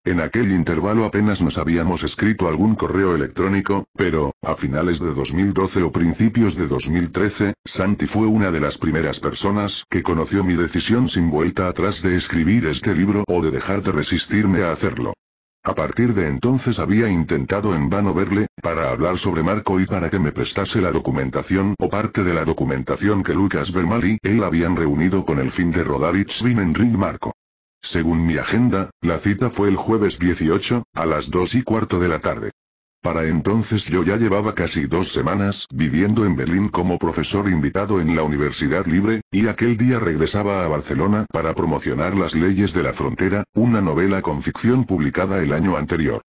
En aquel intervalo apenas nos habíamos escrito algún correo electrónico, pero, a finales de 2012 o principios de 2013, Santi fue una de las primeras personas que conoció mi decisión sin vuelta atrás de escribir este libro o de dejar de resistirme a hacerlo. A partir de entonces había intentado en vano verle, para hablar sobre Marco y para que me prestase la documentación o parte de la documentación que Lucas Bermal y él habían reunido con el fin de rodar Itzvin en Ring Marco. Según mi agenda, la cita fue el jueves 18, a las 2 y cuarto de la tarde. Para entonces yo ya llevaba casi dos semanas viviendo en Berlín como profesor invitado en la Universidad Libre, y aquel día regresaba a Barcelona para promocionar Las leyes de la frontera, una novela con ficción publicada el año anterior.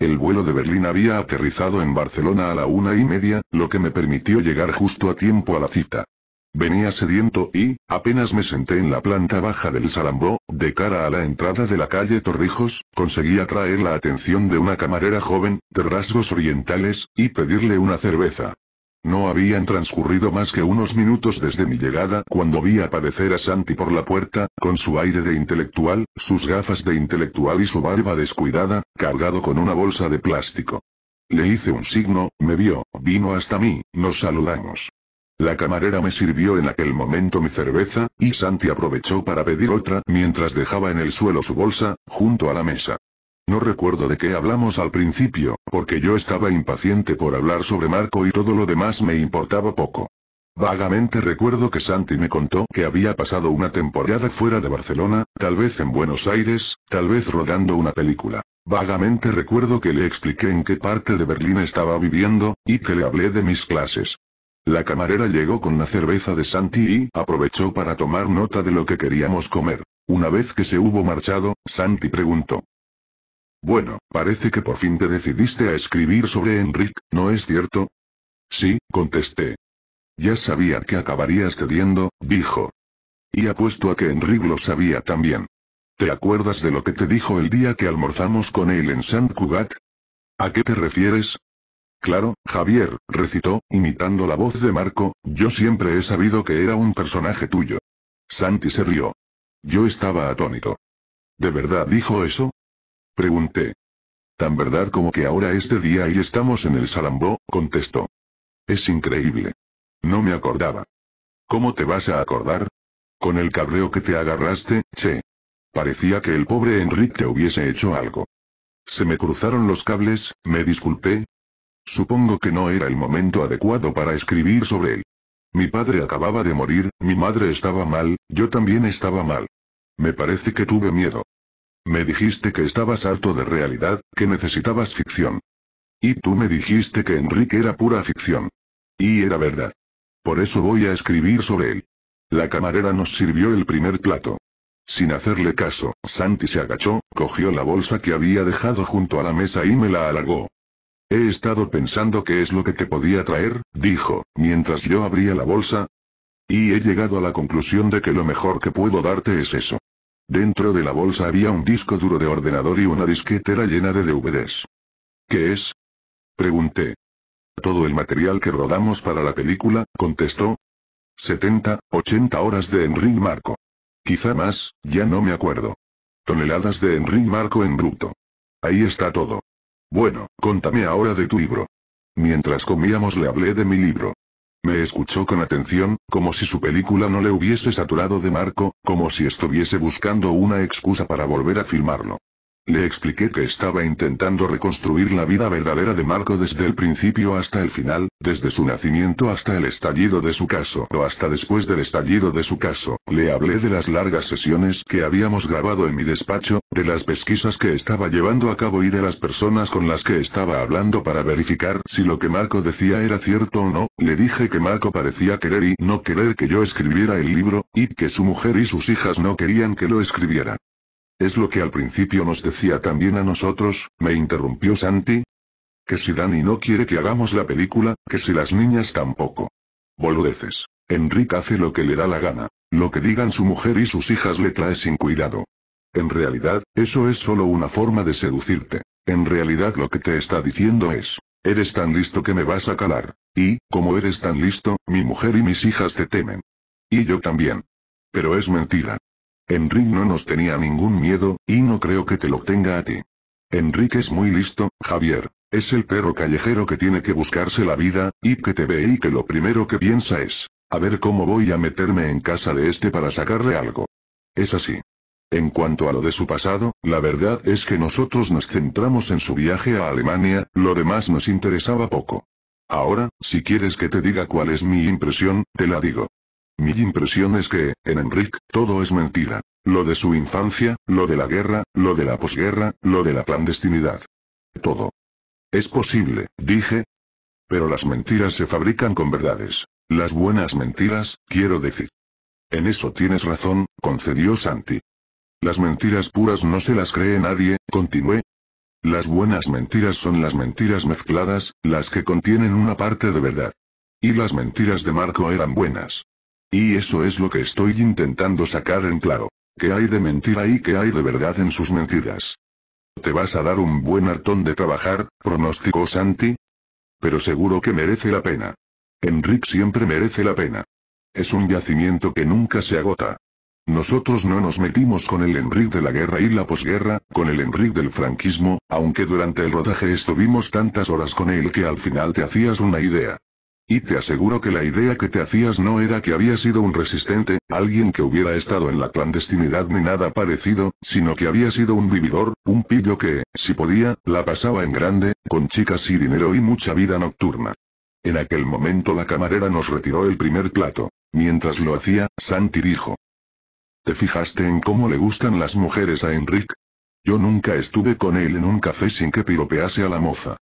El vuelo de Berlín había aterrizado en Barcelona a la una y media, lo que me permitió llegar justo a tiempo a la cita. Venía sediento y, apenas me senté en la planta baja del Salambó, de cara a la entrada de la calle Torrijos, conseguí atraer la atención de una camarera joven, de rasgos orientales, y pedirle una cerveza. No habían transcurrido más que unos minutos desde mi llegada cuando vi aparecer a Santi por la puerta, con su aire de intelectual, sus gafas de intelectual y su barba descuidada, cargado con una bolsa de plástico. Le hice un signo, me vio, vino hasta mí, nos saludamos. La camarera me sirvió en aquel momento mi cerveza, y Santi aprovechó para pedir otra mientras dejaba en el suelo su bolsa, junto a la mesa. No recuerdo de qué hablamos al principio, porque yo estaba impaciente por hablar sobre Marco y todo lo demás me importaba poco. Vagamente recuerdo que Santi me contó que había pasado una temporada fuera de Barcelona, tal vez en Buenos Aires, tal vez rodando una película. Vagamente recuerdo que le expliqué en qué parte de Berlín estaba viviendo, y que le hablé de mis clases. La camarera llegó con la cerveza de Santi y aprovechó para tomar nota de lo que queríamos comer. Una vez que se hubo marchado, Santi preguntó. Bueno, parece que por fin te decidiste a escribir sobre Enrique, ¿no es cierto? Sí, contesté. Ya sabía que acabarías cediendo, dijo. Y apuesto a que Enrique lo sabía también. ¿Te acuerdas de lo que te dijo el día que almorzamos con él en Sant Cugat? ¿A qué te refieres? Claro, Javier, recitó, imitando la voz de Marco, yo siempre he sabido que era un personaje tuyo. Santi se rió. Yo estaba atónito. ¿De verdad dijo eso? Pregunté. Tan verdad como que ahora este día y estamos en el Salambó, contestó. Es increíble. No me acordaba. ¿Cómo te vas a acordar? Con el cabreo que te agarraste, che. Parecía que el pobre Enrique te hubiese hecho algo. Se me cruzaron los cables, me disculpé, Supongo que no era el momento adecuado para escribir sobre él. Mi padre acababa de morir, mi madre estaba mal, yo también estaba mal. Me parece que tuve miedo. Me dijiste que estabas harto de realidad, que necesitabas ficción. Y tú me dijiste que Enrique era pura ficción. Y era verdad. Por eso voy a escribir sobre él. La camarera nos sirvió el primer plato. Sin hacerle caso, Santi se agachó, cogió la bolsa que había dejado junto a la mesa y me la alargó. He estado pensando qué es lo que te podía traer, dijo, mientras yo abría la bolsa. Y he llegado a la conclusión de que lo mejor que puedo darte es eso. Dentro de la bolsa había un disco duro de ordenador y una disquetera llena de DVDs. ¿Qué es? Pregunté. Todo el material que rodamos para la película, contestó. 70, 80 horas de Enrique Marco. Quizá más, ya no me acuerdo. Toneladas de Enrique Marco en bruto. Ahí está todo. Bueno, contame ahora de tu libro. Mientras comíamos le hablé de mi libro. Me escuchó con atención, como si su película no le hubiese saturado de Marco, como si estuviese buscando una excusa para volver a filmarlo. Le expliqué que estaba intentando reconstruir la vida verdadera de Marco desde el principio hasta el final, desde su nacimiento hasta el estallido de su caso o hasta después del estallido de su caso. Le hablé de las largas sesiones que habíamos grabado en mi despacho, de las pesquisas que estaba llevando a cabo y de las personas con las que estaba hablando para verificar si lo que Marco decía era cierto o no. Le dije que Marco parecía querer y no querer que yo escribiera el libro, y que su mujer y sus hijas no querían que lo escribiera. Es lo que al principio nos decía también a nosotros, me interrumpió Santi. Que si Dani no quiere que hagamos la película, que si las niñas tampoco. Boludeces. Enrique hace lo que le da la gana. Lo que digan su mujer y sus hijas le trae sin cuidado. En realidad, eso es solo una forma de seducirte. En realidad lo que te está diciendo es, eres tan listo que me vas a calar. Y, como eres tan listo, mi mujer y mis hijas te temen. Y yo también. Pero es mentira. Enrique no nos tenía ningún miedo, y no creo que te lo tenga a ti. Enrique es muy listo, Javier. Es el perro callejero que tiene que buscarse la vida, y que te ve y que lo primero que piensa es, a ver cómo voy a meterme en casa de este para sacarle algo. Es así. En cuanto a lo de su pasado, la verdad es que nosotros nos centramos en su viaje a Alemania, lo demás nos interesaba poco. Ahora, si quieres que te diga cuál es mi impresión, te la digo. Mi impresión es que, en Enrique, todo es mentira. Lo de su infancia, lo de la guerra, lo de la posguerra, lo de la clandestinidad. Todo. Es posible, dije. Pero las mentiras se fabrican con verdades. Las buenas mentiras, quiero decir. En eso tienes razón, concedió Santi. Las mentiras puras no se las cree nadie, continué. Las buenas mentiras son las mentiras mezcladas, las que contienen una parte de verdad. Y las mentiras de Marco eran buenas. Y eso es lo que estoy intentando sacar en claro. ¿Qué hay de mentira y qué hay de verdad en sus mentiras? Te vas a dar un buen hartón de trabajar, pronosticó Santi. Pero seguro que merece la pena. Enrique siempre merece la pena. Es un yacimiento que nunca se agota. Nosotros no nos metimos con el Enrique de la guerra y la posguerra, con el Enrique del franquismo, aunque durante el rodaje estuvimos tantas horas con él que al final te hacías una idea. Y te aseguro que la idea que te hacías no era que había sido un resistente, alguien que hubiera estado en la clandestinidad ni nada parecido, sino que había sido un vividor, un pillo que, si podía, la pasaba en grande, con chicas y dinero y mucha vida nocturna. En aquel momento la camarera nos retiró el primer plato. Mientras lo hacía, Santi dijo. ¿Te fijaste en cómo le gustan las mujeres a Enrique? Yo nunca estuve con él en un café sin que piropease a la moza.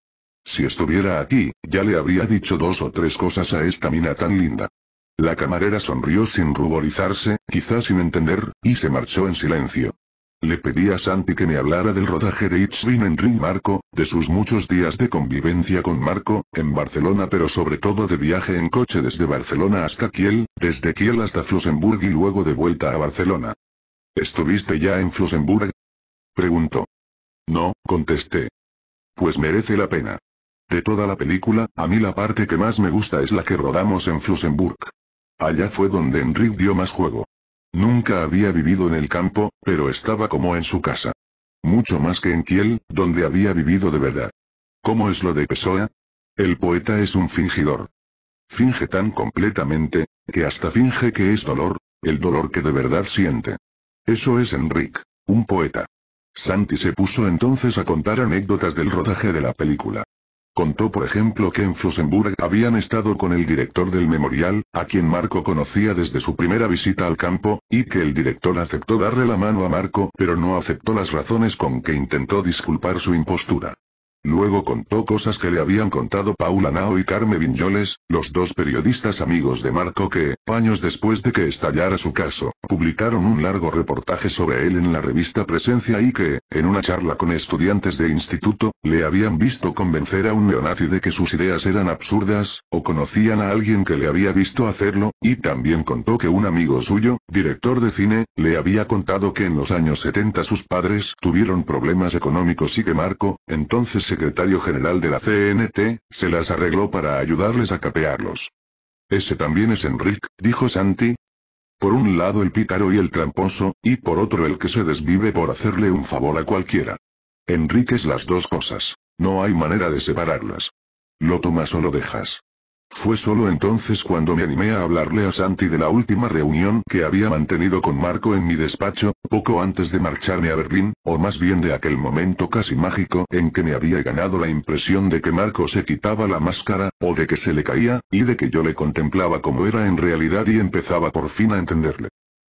Si estuviera aquí, ya le habría dicho dos o tres cosas a esta mina tan linda. La camarera sonrió sin ruborizarse, quizás sin entender, y se marchó en silencio. Le pedí a Santi que me hablara del rodaje de It's Been Enrique Marco, de sus muchos días de convivencia con Marco, en Barcelona pero sobre todo de viaje en coche desde Barcelona hasta Kiel, desde Kiel hasta Flossenburg y luego de vuelta a Barcelona. ¿Estuviste ya en Flossenburg? Preguntó. No, contesté. Pues merece la pena. De toda la película, a mí la parte que más me gusta es la que rodamos en Flossenburg. Allá fue donde Enrique dio más juego. Nunca había vivido en el campo, pero estaba como en su casa. Mucho más que en Kiel, donde había vivido de verdad. ¿Cómo es lo de Pessoa? El poeta es un fingidor. Finge tan completamente, que hasta finge que es dolor, el dolor que de verdad siente. Eso es Enrique, un poeta. Santi se puso entonces a contar anécdotas del rodaje de la película. Contó por ejemplo que en Flossenburg habían estado con el director del memorial, a quien Marco conocía desde su primera visita al campo, y que el director aceptó darle la mano a Marco pero no aceptó las razones con que intentó disculpar su impostura. Luego contó cosas que le habían contado Paula Nao y Carme Vinyoles, los dos periodistas amigos de Marco que, años después de que estallara su caso, publicaron un largo reportaje sobre él en la revista Presencia y que, en una charla con estudiantes de instituto, le habían visto convencer a un neonazi de que sus ideas eran absurdas, o conocían a alguien que le había visto hacerlo, y también contó que un amigo suyo, director de cine, le había contado que en los años 70 sus padres tuvieron problemas económicos y que Marco, entonces secretario general de la CNT, se las arregló para ayudarles a capearlos. Ese también es Enrique, dijo Santi. Por un lado el pícaro y el tramposo, y por otro el que se desvive por hacerle un favor a cualquiera. Enrique es las dos cosas. No hay manera de separarlas. Lo tomas o lo dejas. Fue solo entonces cuando me animé a hablarle a Santi de la última reunión que había mantenido con Marco en mi despacho, poco antes de marcharme a Berlín, o más bien de aquel momento casi mágico en que me había ganado la impresión de que Marco se quitaba la máscara, o de que se le caía, y de que yo le contemplaba como era en realidad y empezaba por fin a entenderle.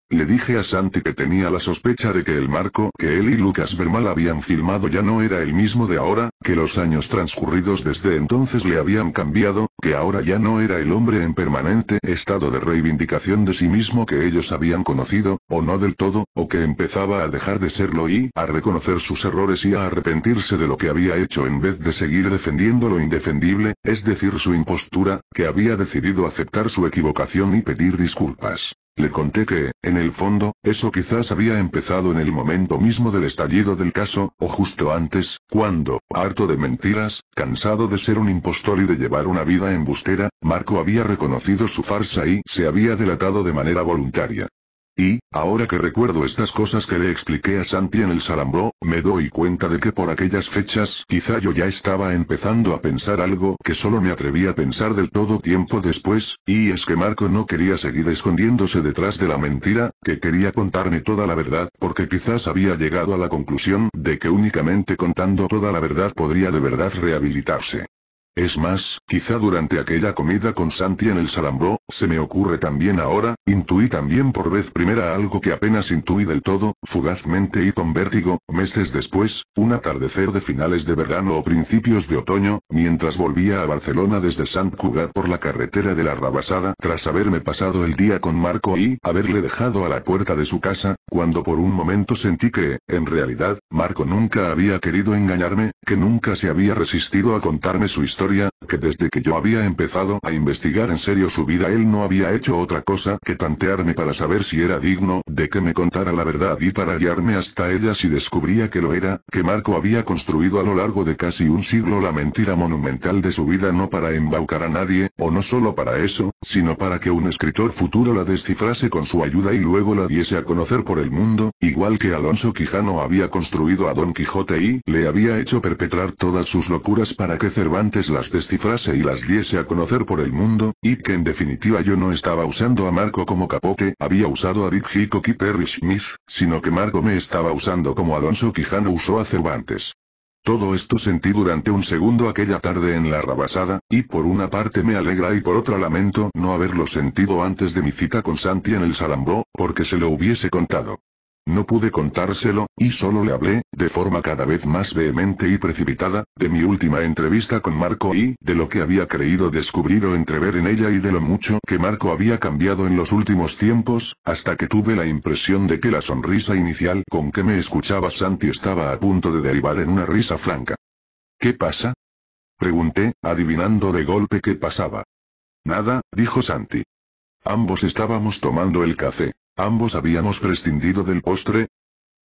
Le dije a Santi que tenía la sospecha de que el marco que él y Lucas Bermal habían filmado ya no era el mismo de ahora, que los años transcurridos desde entonces le habían cambiado, que ahora ya no era el hombre en permanente estado de reivindicación de sí mismo que ellos habían conocido, o no del todo, o que empezaba a dejar de serlo y a reconocer sus errores y a arrepentirse de lo que había hecho en vez de seguir defendiendo lo indefendible, es decir su impostura, que había decidido aceptar su equivocación y pedir disculpas. Le conté que, en el fondo, eso quizás había empezado en el momento mismo del estallido del caso, o justo antes, cuando, de mentiras, cansado de ser un impostor y de llevar una vida embustera, Marco había reconocido su farsa y se había delatado de manera voluntaria. Y, ahora que recuerdo estas cosas que le expliqué a Santi en el Salambó, me doy cuenta de que por aquellas fechas quizá yo ya estaba empezando a pensar algo que solo me atreví a pensar del todo tiempo después, y es que Marco no quería seguir escondiéndose detrás de la mentira, que quería contarme toda la verdad, porque quizás había llegado a la conclusión de que únicamente contando toda la verdad podría de verdad rehabilitarse. Es más, quizá durante aquella comida con Santi en el Salambó, se me ocurre también ahora, intuí también por vez primera algo que apenas intuí del todo, fugazmente y con vértigo, meses después, un atardecer de finales de verano o principios de otoño, mientras volvía a Barcelona desde Sant Cugat por la carretera de la Rabasada, tras haberme pasado el día con Marco y haberle dejado a la puerta de su casa, cuando por un momento sentí que, en realidad, Marco nunca había querido engañarme, que nunca se había resistido a contarme su historia que desde que yo había empezado a investigar en serio su vida él no había hecho otra cosa que tantearme para saber si era digno de que me contara la verdad y para guiarme hasta ella si descubría que lo era, que Marco había construido a lo largo de casi un siglo la mentira monumental de su vida no para embaucar a nadie, o no solo para eso, sino para que un escritor futuro la descifrase con su ayuda y luego la diese a conocer por el mundo, igual que Alonso Quijano había construido a Don Quijote y le había hecho perpetrar todas sus locuras para que Cervantes las descifrase y las diese a conocer por el mundo, y que en definitiva yo no estaba usando a Marco como capote, había usado a Dick Hickok y Perry Smith, sino que Marco me estaba usando como Alonso Quijano usó a Cervantes. Todo esto sentí durante un segundo aquella tarde en la rabasada, y por una parte me alegra y por otra lamento no haberlo sentido antes de mi cita con Santi en el Salambó, porque se lo hubiese contado. No pude contárselo, y solo le hablé, de forma cada vez más vehemente y precipitada, de mi última entrevista con Marco y, de lo que había creído descubrir o entrever en ella y de lo mucho que Marco había cambiado en los últimos tiempos, hasta que tuve la impresión de que la sonrisa inicial con que me escuchaba Santi estaba a punto de derivar en una risa franca. ¿Qué pasa? Pregunté, adivinando de golpe qué pasaba. Nada, dijo Santi. Ambos estábamos tomando el café. Ambos habíamos prescindido del postre.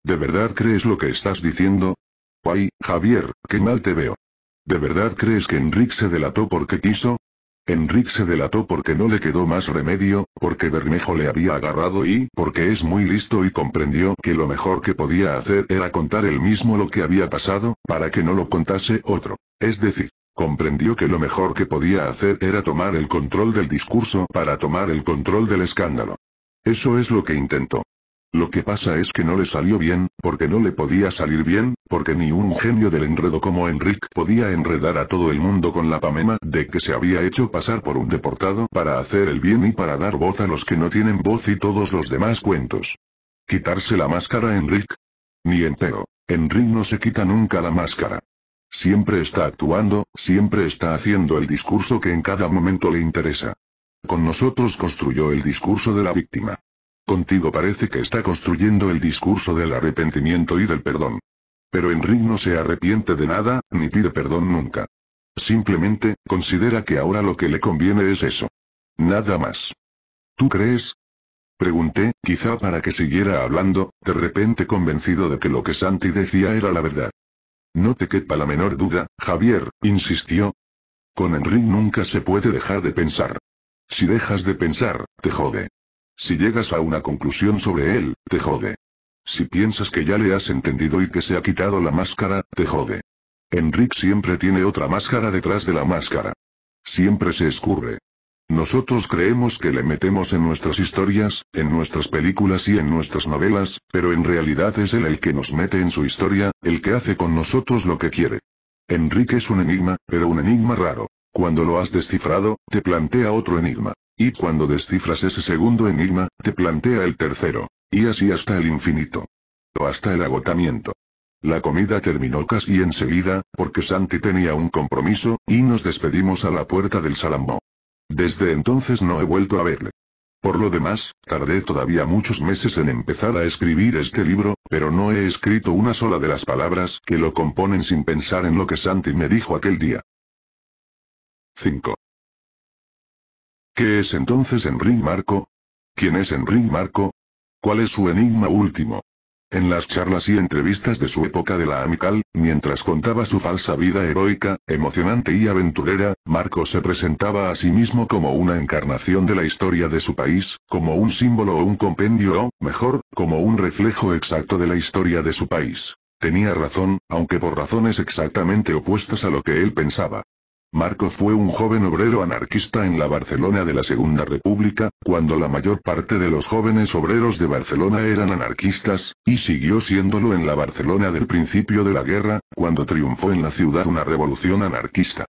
¿De verdad crees lo que estás diciendo? Ay, Javier, qué mal te veo. ¿De verdad crees que Enrique se delató porque quiso? Enrique se delató porque no le quedó más remedio, porque Bermejo le había agarrado y porque es muy listo y comprendió que lo mejor que podía hacer era contar él mismo lo que había pasado, para que no lo contase otro. Es decir, comprendió que lo mejor que podía hacer era tomar el control del discurso para tomar el control del escándalo. Eso es lo que intentó. Lo que pasa es que no le salió bien, porque no le podía salir bien, porque ni un genio del enredo como Enrique podía enredar a todo el mundo con la pamema de que se había hecho pasar por un deportado para hacer el bien y para dar voz a los que no tienen voz y todos los demás cuentos. ¿Quitarse la máscara Enrique? Ni en peo. Enrique no se quita nunca la máscara. Siempre está actuando, siempre está haciendo el discurso que en cada momento le interesa. Con nosotros construyó el discurso de la víctima. Contigo parece que está construyendo el discurso del arrepentimiento y del perdón. Pero Enrique no se arrepiente de nada, ni pide perdón nunca. Simplemente, considera que ahora lo que le conviene es eso. Nada más. ¿Tú crees? Pregunté, quizá para que siguiera hablando, de repente convencido de que lo que Santi decía era la verdad. No te quepa la menor duda, Javier, insistió. Con Enrique nunca se puede dejar de pensar. Si dejas de pensar, te jode. Si llegas a una conclusión sobre él, te jode. Si piensas que ya le has entendido y que se ha quitado la máscara, te jode. Enrique siempre tiene otra máscara detrás de la máscara. Siempre se escurre. Nosotros creemos que le metemos en nuestras historias, en nuestras películas y en nuestras novelas, pero en realidad es él el que nos mete en su historia, el que hace con nosotros lo que quiere. Enrique es un enigma, pero un enigma raro. Cuando lo has descifrado, te plantea otro enigma. Y cuando descifras ese segundo enigma, te plantea el tercero. Y así hasta el infinito. O hasta el agotamiento. La comida terminó casi enseguida, porque Santi tenía un compromiso, y nos despedimos a la puerta del Salambó. Desde entonces no he vuelto a verle. Por lo demás, tardé todavía muchos meses en empezar a escribir este libro, pero no he escrito una sola de las palabras que lo componen sin pensar en lo que Santi me dijo aquel día. 5. ¿Qué es entonces Enrique Marco? ¿Quién es Enrique Marco? ¿Cuál es su enigma último? En las charlas y entrevistas de su época de la amical, mientras contaba su falsa vida heroica, emocionante y aventurera, Marco se presentaba a sí mismo como una encarnación de la historia de su país, como un símbolo o un compendio o, mejor, como un reflejo exacto de la historia de su país. Tenía razón, aunque por razones exactamente opuestas a lo que él pensaba. Marco fue un joven obrero anarquista en la Barcelona de la Segunda República, cuando la mayor parte de los jóvenes obreros de Barcelona eran anarquistas, y siguió siéndolo en la Barcelona del principio de la guerra, cuando triunfó en la ciudad una revolución anarquista.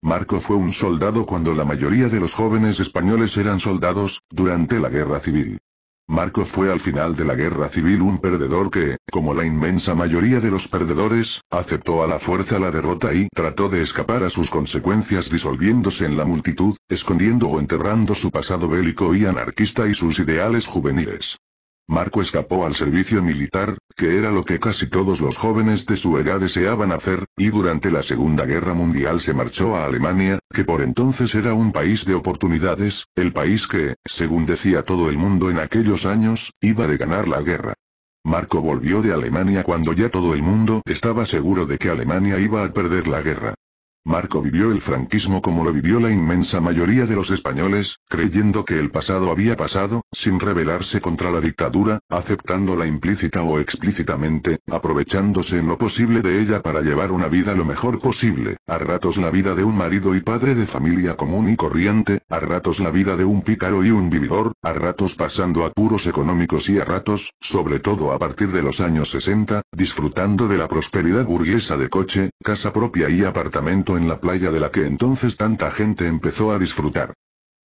Marco fue un soldado cuando la mayoría de los jóvenes españoles eran soldados, durante la guerra civil. Marco fue al final de la guerra civil un perdedor que, como la inmensa mayoría de los perdedores, aceptó a la fuerza la derrota y trató de escapar a sus consecuencias disolviéndose en la multitud, escondiendo o enterrando su pasado bélico y anarquista y sus ideales juveniles. Marco escapó al servicio militar, que era lo que casi todos los jóvenes de su edad deseaban hacer, y durante la Segunda Guerra Mundial se marchó a Alemania, que por entonces era un país de oportunidades, el país que, según decía todo el mundo en aquellos años, iba de ganar la guerra. Marco volvió de Alemania cuando ya todo el mundo estaba seguro de que Alemania iba a perder la guerra. Marco vivió el franquismo como lo vivió la inmensa mayoría de los españoles, creyendo que el pasado había pasado, sin rebelarse contra la dictadura, aceptándola implícita o explícitamente, aprovechándose en lo posible de ella para llevar una vida lo mejor posible, a ratos la vida de un marido y padre de familia común y corriente, a ratos la vida de un pícaro y un vividor, a ratos pasando apuros económicos y a ratos, sobre todo a partir de los años 60, disfrutando de la prosperidad burguesa de coche, casa propia y apartamento en la playa de la que entonces tanta gente empezó a disfrutar.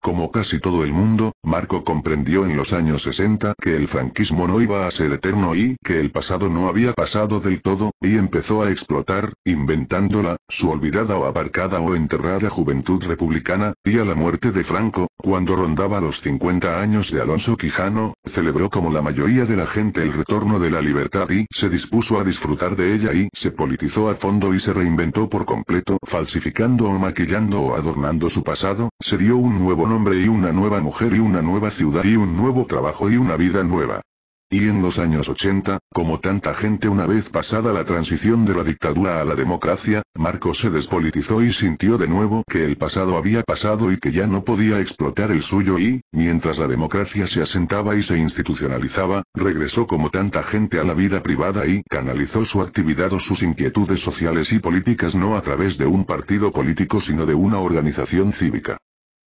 Como casi todo el mundo, Marco comprendió en los años 60 que el franquismo no iba a ser eterno y que el pasado no había pasado del todo, y empezó a explotar, inventándola, su olvidada o aparcada o enterrada juventud republicana, y a la muerte de Franco, cuando rondaba los 50 años de Alonso Quijano, celebró como la mayoría de la gente el retorno de la libertad y se dispuso a disfrutar de ella y se politizó a fondo y se reinventó por completo, falsificando o maquillando o adornando su pasado, se dio un nuevo hombre y una nueva mujer y una nueva ciudad y un nuevo trabajo y una vida nueva. Y en los años 80, como tanta gente una vez pasada la transición de la dictadura a la democracia, Marco se despolitizó y sintió de nuevo que el pasado había pasado y que ya no podía explotar el suyo y, mientras la democracia se asentaba y se institucionalizaba, regresó como tanta gente a la vida privada y canalizó su actividad o sus inquietudes sociales y políticas no a través de un partido político sino de una organización cívica.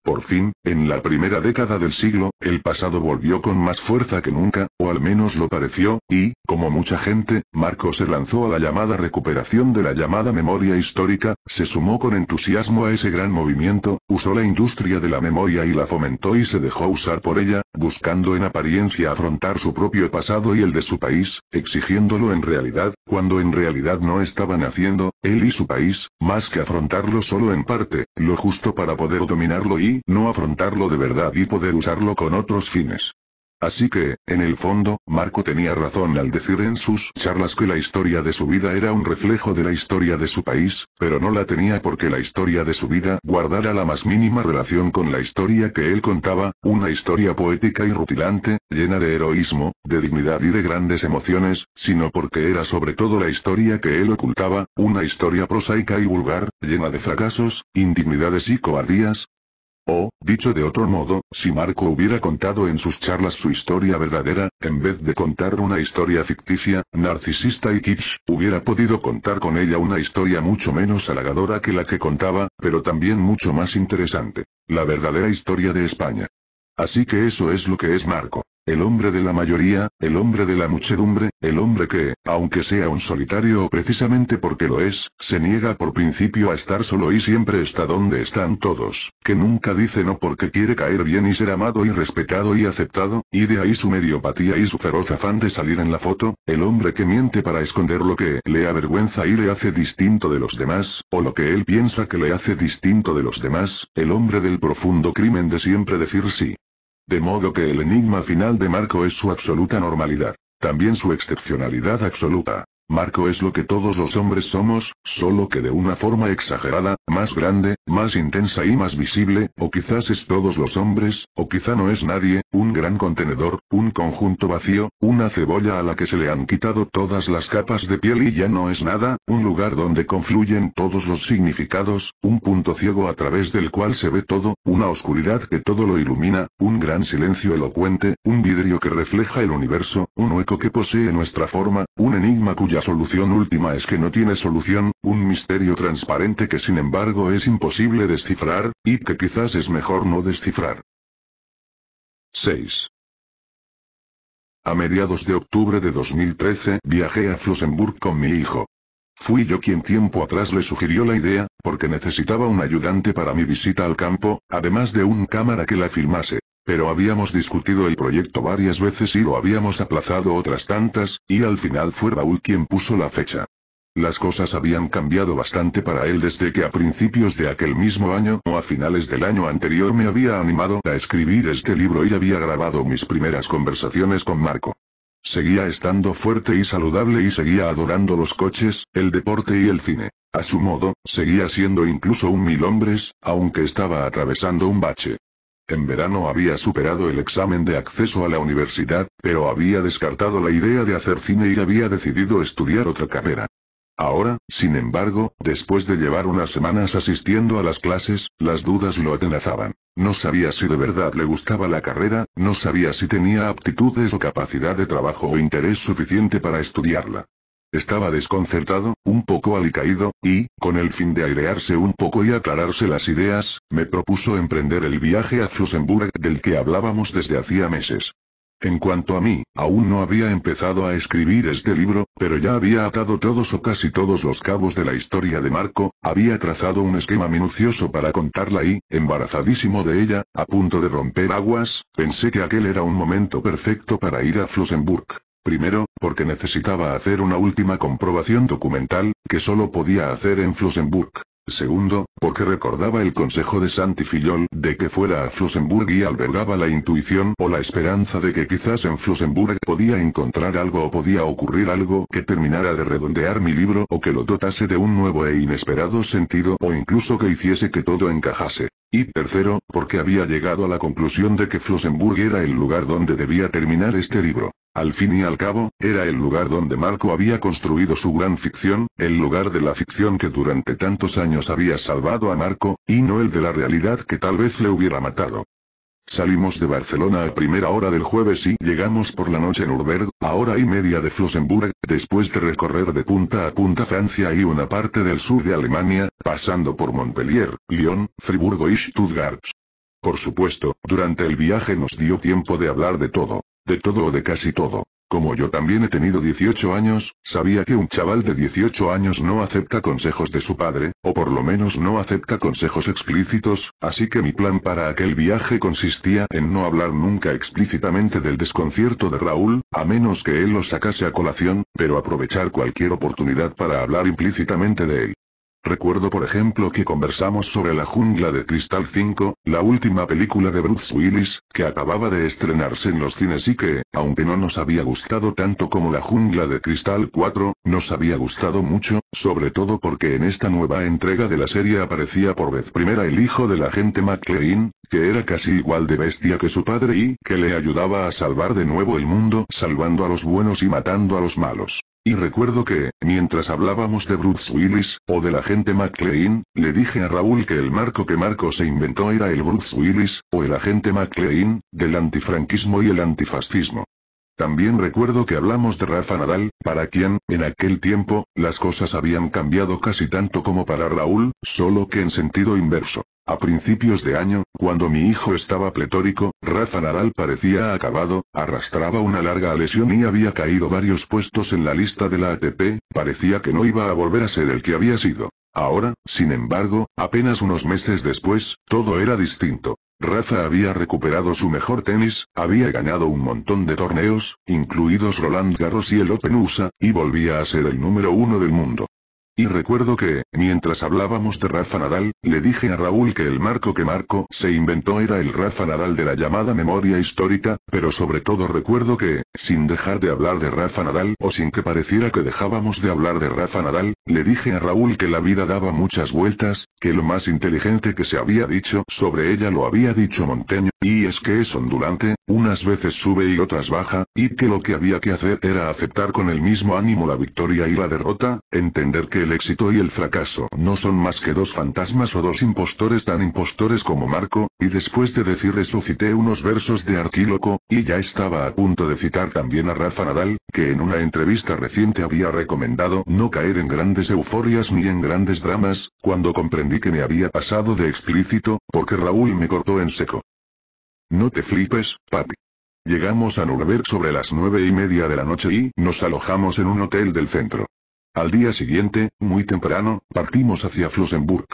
Por fin, en la primera década del siglo, el pasado volvió con más fuerza que nunca, o al menos lo pareció, y, como mucha gente, Marco se lanzó a la llamada recuperación de la llamada memoria histórica, se sumó con entusiasmo a ese gran movimiento, usó la industria de la memoria y la fomentó y se dejó usar por ella, buscando en apariencia afrontar su propio pasado y el de su país, exigiéndolo en realidad, cuando en realidad no estaban haciendo, él y su país, más que afrontarlo solo en parte, lo justo para poder dominarlo y no afrontarlo de verdad y poder usarlo con otros fines. Así que, en el fondo, Marco tenía razón al decir en sus charlas que la historia de su vida era un reflejo de la historia de su país, pero no la tenía porque la historia de su vida guardara la más mínima relación con la historia que él contaba, una historia poética y rutilante, llena de heroísmo, de dignidad y de grandes emociones, sino porque era sobre todo la historia que él ocultaba, una historia prosaica y vulgar, llena de fracasos, indignidades y cobardías, o, dicho de otro modo, si Marco hubiera contado en sus charlas su historia verdadera, en vez de contar una historia ficticia, narcisista y kitsch, hubiera podido contar con ella una historia mucho menos halagadora que la que contaba, pero también mucho más interesante. La verdadera historia de España. Así que eso es lo que es Marco. El hombre de la mayoría, el hombre de la muchedumbre, el hombre que, aunque sea un solitario o precisamente porque lo es, se niega por principio a estar solo y siempre está donde están todos, que nunca dice no porque quiere caer bien y ser amado y respetado y aceptado, y de ahí su mediopatía y su feroz afán de salir en la foto, el hombre que miente para esconder lo que le avergüenza y le hace distinto de los demás, o lo que él piensa que le hace distinto de los demás, el hombre del profundo crimen de siempre decir sí. De modo que el enigma final de Marco es su absoluta normalidad, también su excepcionalidad absoluta. Marco es lo que todos los hombres somos, solo que de una forma exagerada, más grande, más intensa y más visible, o quizás es todos los hombres, o quizá no es nadie, un gran contenedor, un conjunto vacío, una cebolla a la que se le han quitado todas las capas de piel y ya no es nada, un lugar donde confluyen todos los significados, un punto ciego a través del cual se ve todo, una oscuridad que todo lo ilumina, un gran silencio elocuente, un vidrio que refleja el universo, un hueco que posee nuestra forma, un enigma cuya solución última es que no tiene solución, un misterio transparente que sin embargo es imposible descifrar, y que quizás es mejor no descifrar. 6. A mediados de octubre de 2013 viajé a Flossenburg con mi hijo. Fui yo quien tiempo atrás le sugirió la idea, porque necesitaba un ayudante para mi visita al campo, además de un cámara que la filmase. Pero habíamos discutido el proyecto varias veces y lo habíamos aplazado otras tantas, y al final fue Raúl quien puso la fecha. Las cosas habían cambiado bastante para él desde que a principios de aquel mismo año o a finales del año anterior me había animado a escribir este libro y había grabado mis primeras conversaciones con Marco. Seguía estando fuerte y saludable y seguía adorando los coches, el deporte y el cine. A su modo, seguía siendo incluso un mil hombres, aunque estaba atravesando un bache. En verano había superado el examen de acceso a la universidad, pero había descartado la idea de hacer cine y había decidido estudiar otra carrera. Ahora, sin embargo, después de llevar unas semanas asistiendo a las clases, las dudas lo atenazaban. No sabía si de verdad le gustaba la carrera, no sabía si tenía aptitudes o capacidad de trabajo o interés suficiente para estudiarla. Estaba desconcertado, un poco alicaído, y, con el fin de airearse un poco y aclararse las ideas, me propuso emprender el viaje a Flossenburg del que hablábamos desde hacía meses. En cuanto a mí, aún no había empezado a escribir este libro, pero ya había atado todos o casi todos los cabos de la historia de Marco, había trazado un esquema minucioso para contarla y, embarazadísimo de ella, a punto de romper aguas, pensé que aquel era un momento perfecto para ir a Flossenburg. Primero, porque necesitaba hacer una última comprobación documental, que solo podía hacer en Flossenburg. Segundo, porque recordaba el consejo de Santi Fillol de que fuera a Flossenburg y albergaba la intuición o la esperanza de que quizás en Flossenburg podía encontrar algo o podía ocurrir algo que terminara de redondear mi libro o que lo dotase de un nuevo e inesperado sentido o incluso que hiciese que todo encajase. Y tercero, porque había llegado a la conclusión de que Flossenburg era el lugar donde debía terminar este libro. Al fin y al cabo, era el lugar donde Marco había construido su gran ficción, el lugar de la ficción que durante tantos años había salvado a Marco, y no el de la realidad que tal vez le hubiera matado. Salimos de Barcelona a primera hora del jueves y llegamos por la noche en Urberg, a hora y media de Flossenburg, después de recorrer de punta a punta Francia y una parte del sur de Alemania, pasando por Montpellier, Lyon, Friburgo y Stuttgart. Por supuesto, durante el viaje nos dio tiempo de hablar de todo. De todo o de casi todo. Como yo también he tenido 18 años, sabía que un chaval de 18 años no acepta consejos de su padre, o por lo menos no acepta consejos explícitos, así que mi plan para aquel viaje consistía en no hablar nunca explícitamente del desconcierto de Raúl, a menos que él lo sacase a colación, pero aprovechar cualquier oportunidad para hablar implícitamente de él. Recuerdo por ejemplo que conversamos sobre La Jungla de Cristal 5, la última película de Bruce Willis, que acababa de estrenarse en los cines y que, aunque no nos había gustado tanto como La Jungla de Cristal 4, nos había gustado mucho, sobre todo porque en esta nueva entrega de la serie aparecía por vez primera el hijo del agente McLean, que era casi igual de bestia que su padre y que le ayudaba a salvar de nuevo el mundo, salvando a los buenos y matando a los malos. Y recuerdo que, mientras hablábamos de Bruce Willis, o del agente McLean, le dije a Raúl que el marco que Marco se inventó era el Bruce Willis, o el agente McLean, del antifranquismo y el antifascismo. También recuerdo que hablamos de Rafa Nadal, para quien, en aquel tiempo, las cosas habían cambiado casi tanto como para Raúl, solo que en sentido inverso. A principios de año, cuando mi hijo estaba pletórico, Rafa Nadal parecía acabado, arrastraba una larga lesión y había caído varios puestos en la lista de la ATP, parecía que no iba a volver a ser el que había sido. Ahora, sin embargo, apenas unos meses después, todo era distinto. Rafa había recuperado su mejor tenis, había ganado un montón de torneos, incluidos Roland Garros y el Open USA, y volvía a ser el número uno del mundo. Y recuerdo que, mientras hablábamos de Rafa Nadal, le dije a Raúl que el marco que Marco se inventó era el Rafa Nadal de la llamada memoria histórica, pero sobre todo recuerdo que, sin dejar de hablar de Rafa Nadal o sin que pareciera que dejábamos de hablar de Rafa Nadal, le dije a Raúl que la vida daba muchas vueltas, que lo más inteligente que se había dicho sobre ella lo había dicho Monteño, y es que es ondulante, unas veces sube y otras baja, y que lo que había que hacer era aceptar con el mismo ánimo la victoria y la derrota, entender que el éxito y el fracaso no son más que dos fantasmas o dos impostores tan impostores como Marco, y después de decir eso cité unos versos de Arquíloco, y ya estaba a punto de citar también a Rafa Nadal, que en una entrevista reciente había recomendado no caer en grandes euforias ni en grandes dramas, cuando comprendí que me había pasado de explícito, porque Raúl me cortó en seco. No te flipes, papi. Llegamos a Nuremberg sobre las nueve y media de la noche y nos alojamos en un hotel del centro. Al día siguiente, muy temprano, partimos hacia Flossenburg.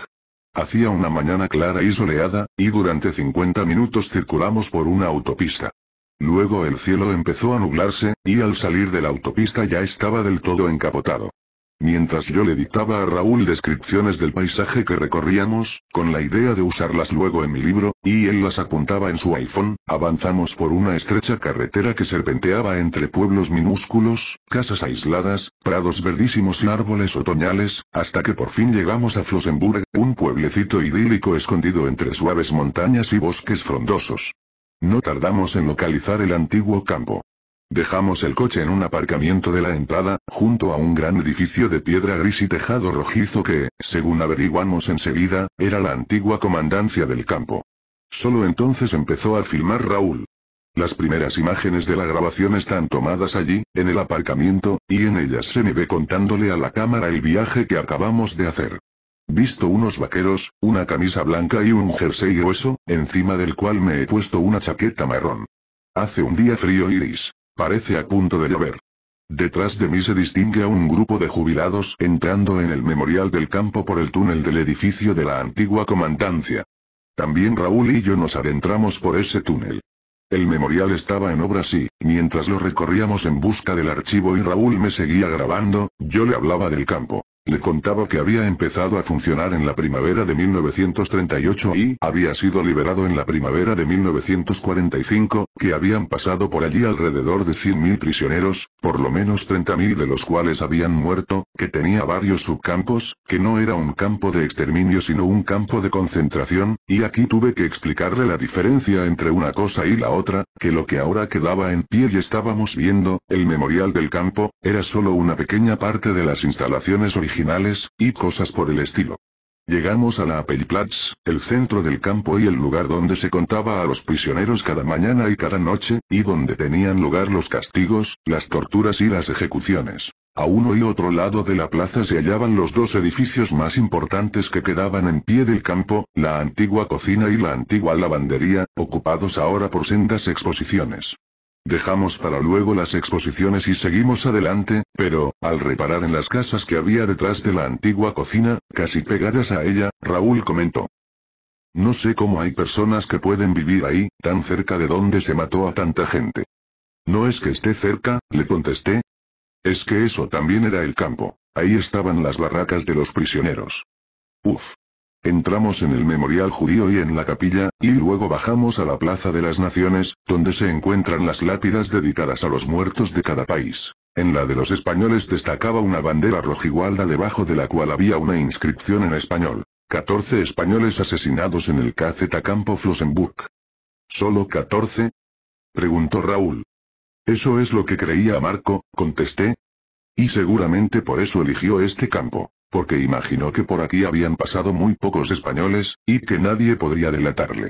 Hacía una mañana clara y soleada, y durante 50 minutos circulamos por una autopista. Luego el cielo empezó a nublarse, y al salir de la autopista ya estaba del todo encapotado. Mientras yo le dictaba a Raúl descripciones del paisaje que recorríamos, con la idea de usarlas luego en mi libro, y él las apuntaba en su iPhone, avanzamos por una estrecha carretera que serpenteaba entre pueblos minúsculos, casas aisladas, prados verdísimos y árboles otoñales, hasta que por fin llegamos a Flossenburg, un pueblecito idílico escondido entre suaves montañas y bosques frondosos. No tardamos en localizar el antiguo campo. Dejamos el coche en un aparcamiento de la entrada, junto a un gran edificio de piedra gris y tejado rojizo que, según averiguamos enseguida, era la antigua comandancia del campo. Solo entonces empezó a filmar Raúl. Las primeras imágenes de la grabación están tomadas allí, en el aparcamiento, y en ellas se me ve contándole a la cámara el viaje que acabamos de hacer. Visto unos vaqueros, una camisa blanca y un jersey grueso, encima del cual me he puesto una chaqueta marrón. Hace un día frío iris. Parece a punto de llover. Detrás de mí se distingue a un grupo de jubilados entrando en el memorial del campo por el túnel del edificio de la antigua comandancia. También Raúl y yo nos adentramos por ese túnel. El memorial estaba en obras y, mientras lo recorríamos en busca del archivo y Raúl me seguía grabando, yo le hablaba del campo. Le contaba que había empezado a funcionar en la primavera de 1938 y había sido liberado en la primavera de 1945, que habían pasado por allí alrededor de 100.000 prisioneros, por lo menos 30.000 de los cuales habían muerto, que tenía varios subcampos, que no era un campo de exterminio sino un campo de concentración, y aquí tuve que explicarle la diferencia entre una cosa y la otra, que lo que ahora quedaba en pie y estábamos viendo, el memorial del campo, era solo una pequeña parte de las instalaciones originales y cosas por el estilo. Llegamos a la Appelplatz, el centro del campo y el lugar donde se contaba a los prisioneros cada mañana y cada noche, y donde tenían lugar los castigos, las torturas y las ejecuciones. A uno y otro lado de la plaza se hallaban los dos edificios más importantes que quedaban en pie del campo, la antigua cocina y la antigua lavandería, ocupados ahora por sendas exposiciones. Dejamos para luego las exposiciones y seguimos adelante, pero, al reparar en las casas que había detrás de la antigua cocina, casi pegadas a ella, Raúl comentó. No sé cómo hay personas que pueden vivir ahí, tan cerca de donde se mató a tanta gente. No es que esté cerca, le contesté. Es que eso también era el campo. Ahí estaban las barracas de los prisioneros. Uf. Entramos en el memorial judío y en la capilla, y luego bajamos a la Plaza de las Naciones, donde se encuentran las lápidas dedicadas a los muertos de cada país. En la de los españoles destacaba una bandera rojigualda debajo de la cual había una inscripción en español. 14 españoles asesinados en el KZ Campo Flossenburg. ¿Solo 14? Preguntó Raúl. Eso es lo que creía Marco, contesté. Y seguramente por eso eligió este campo porque imaginó que por aquí habían pasado muy pocos españoles, y que nadie podría delatarle.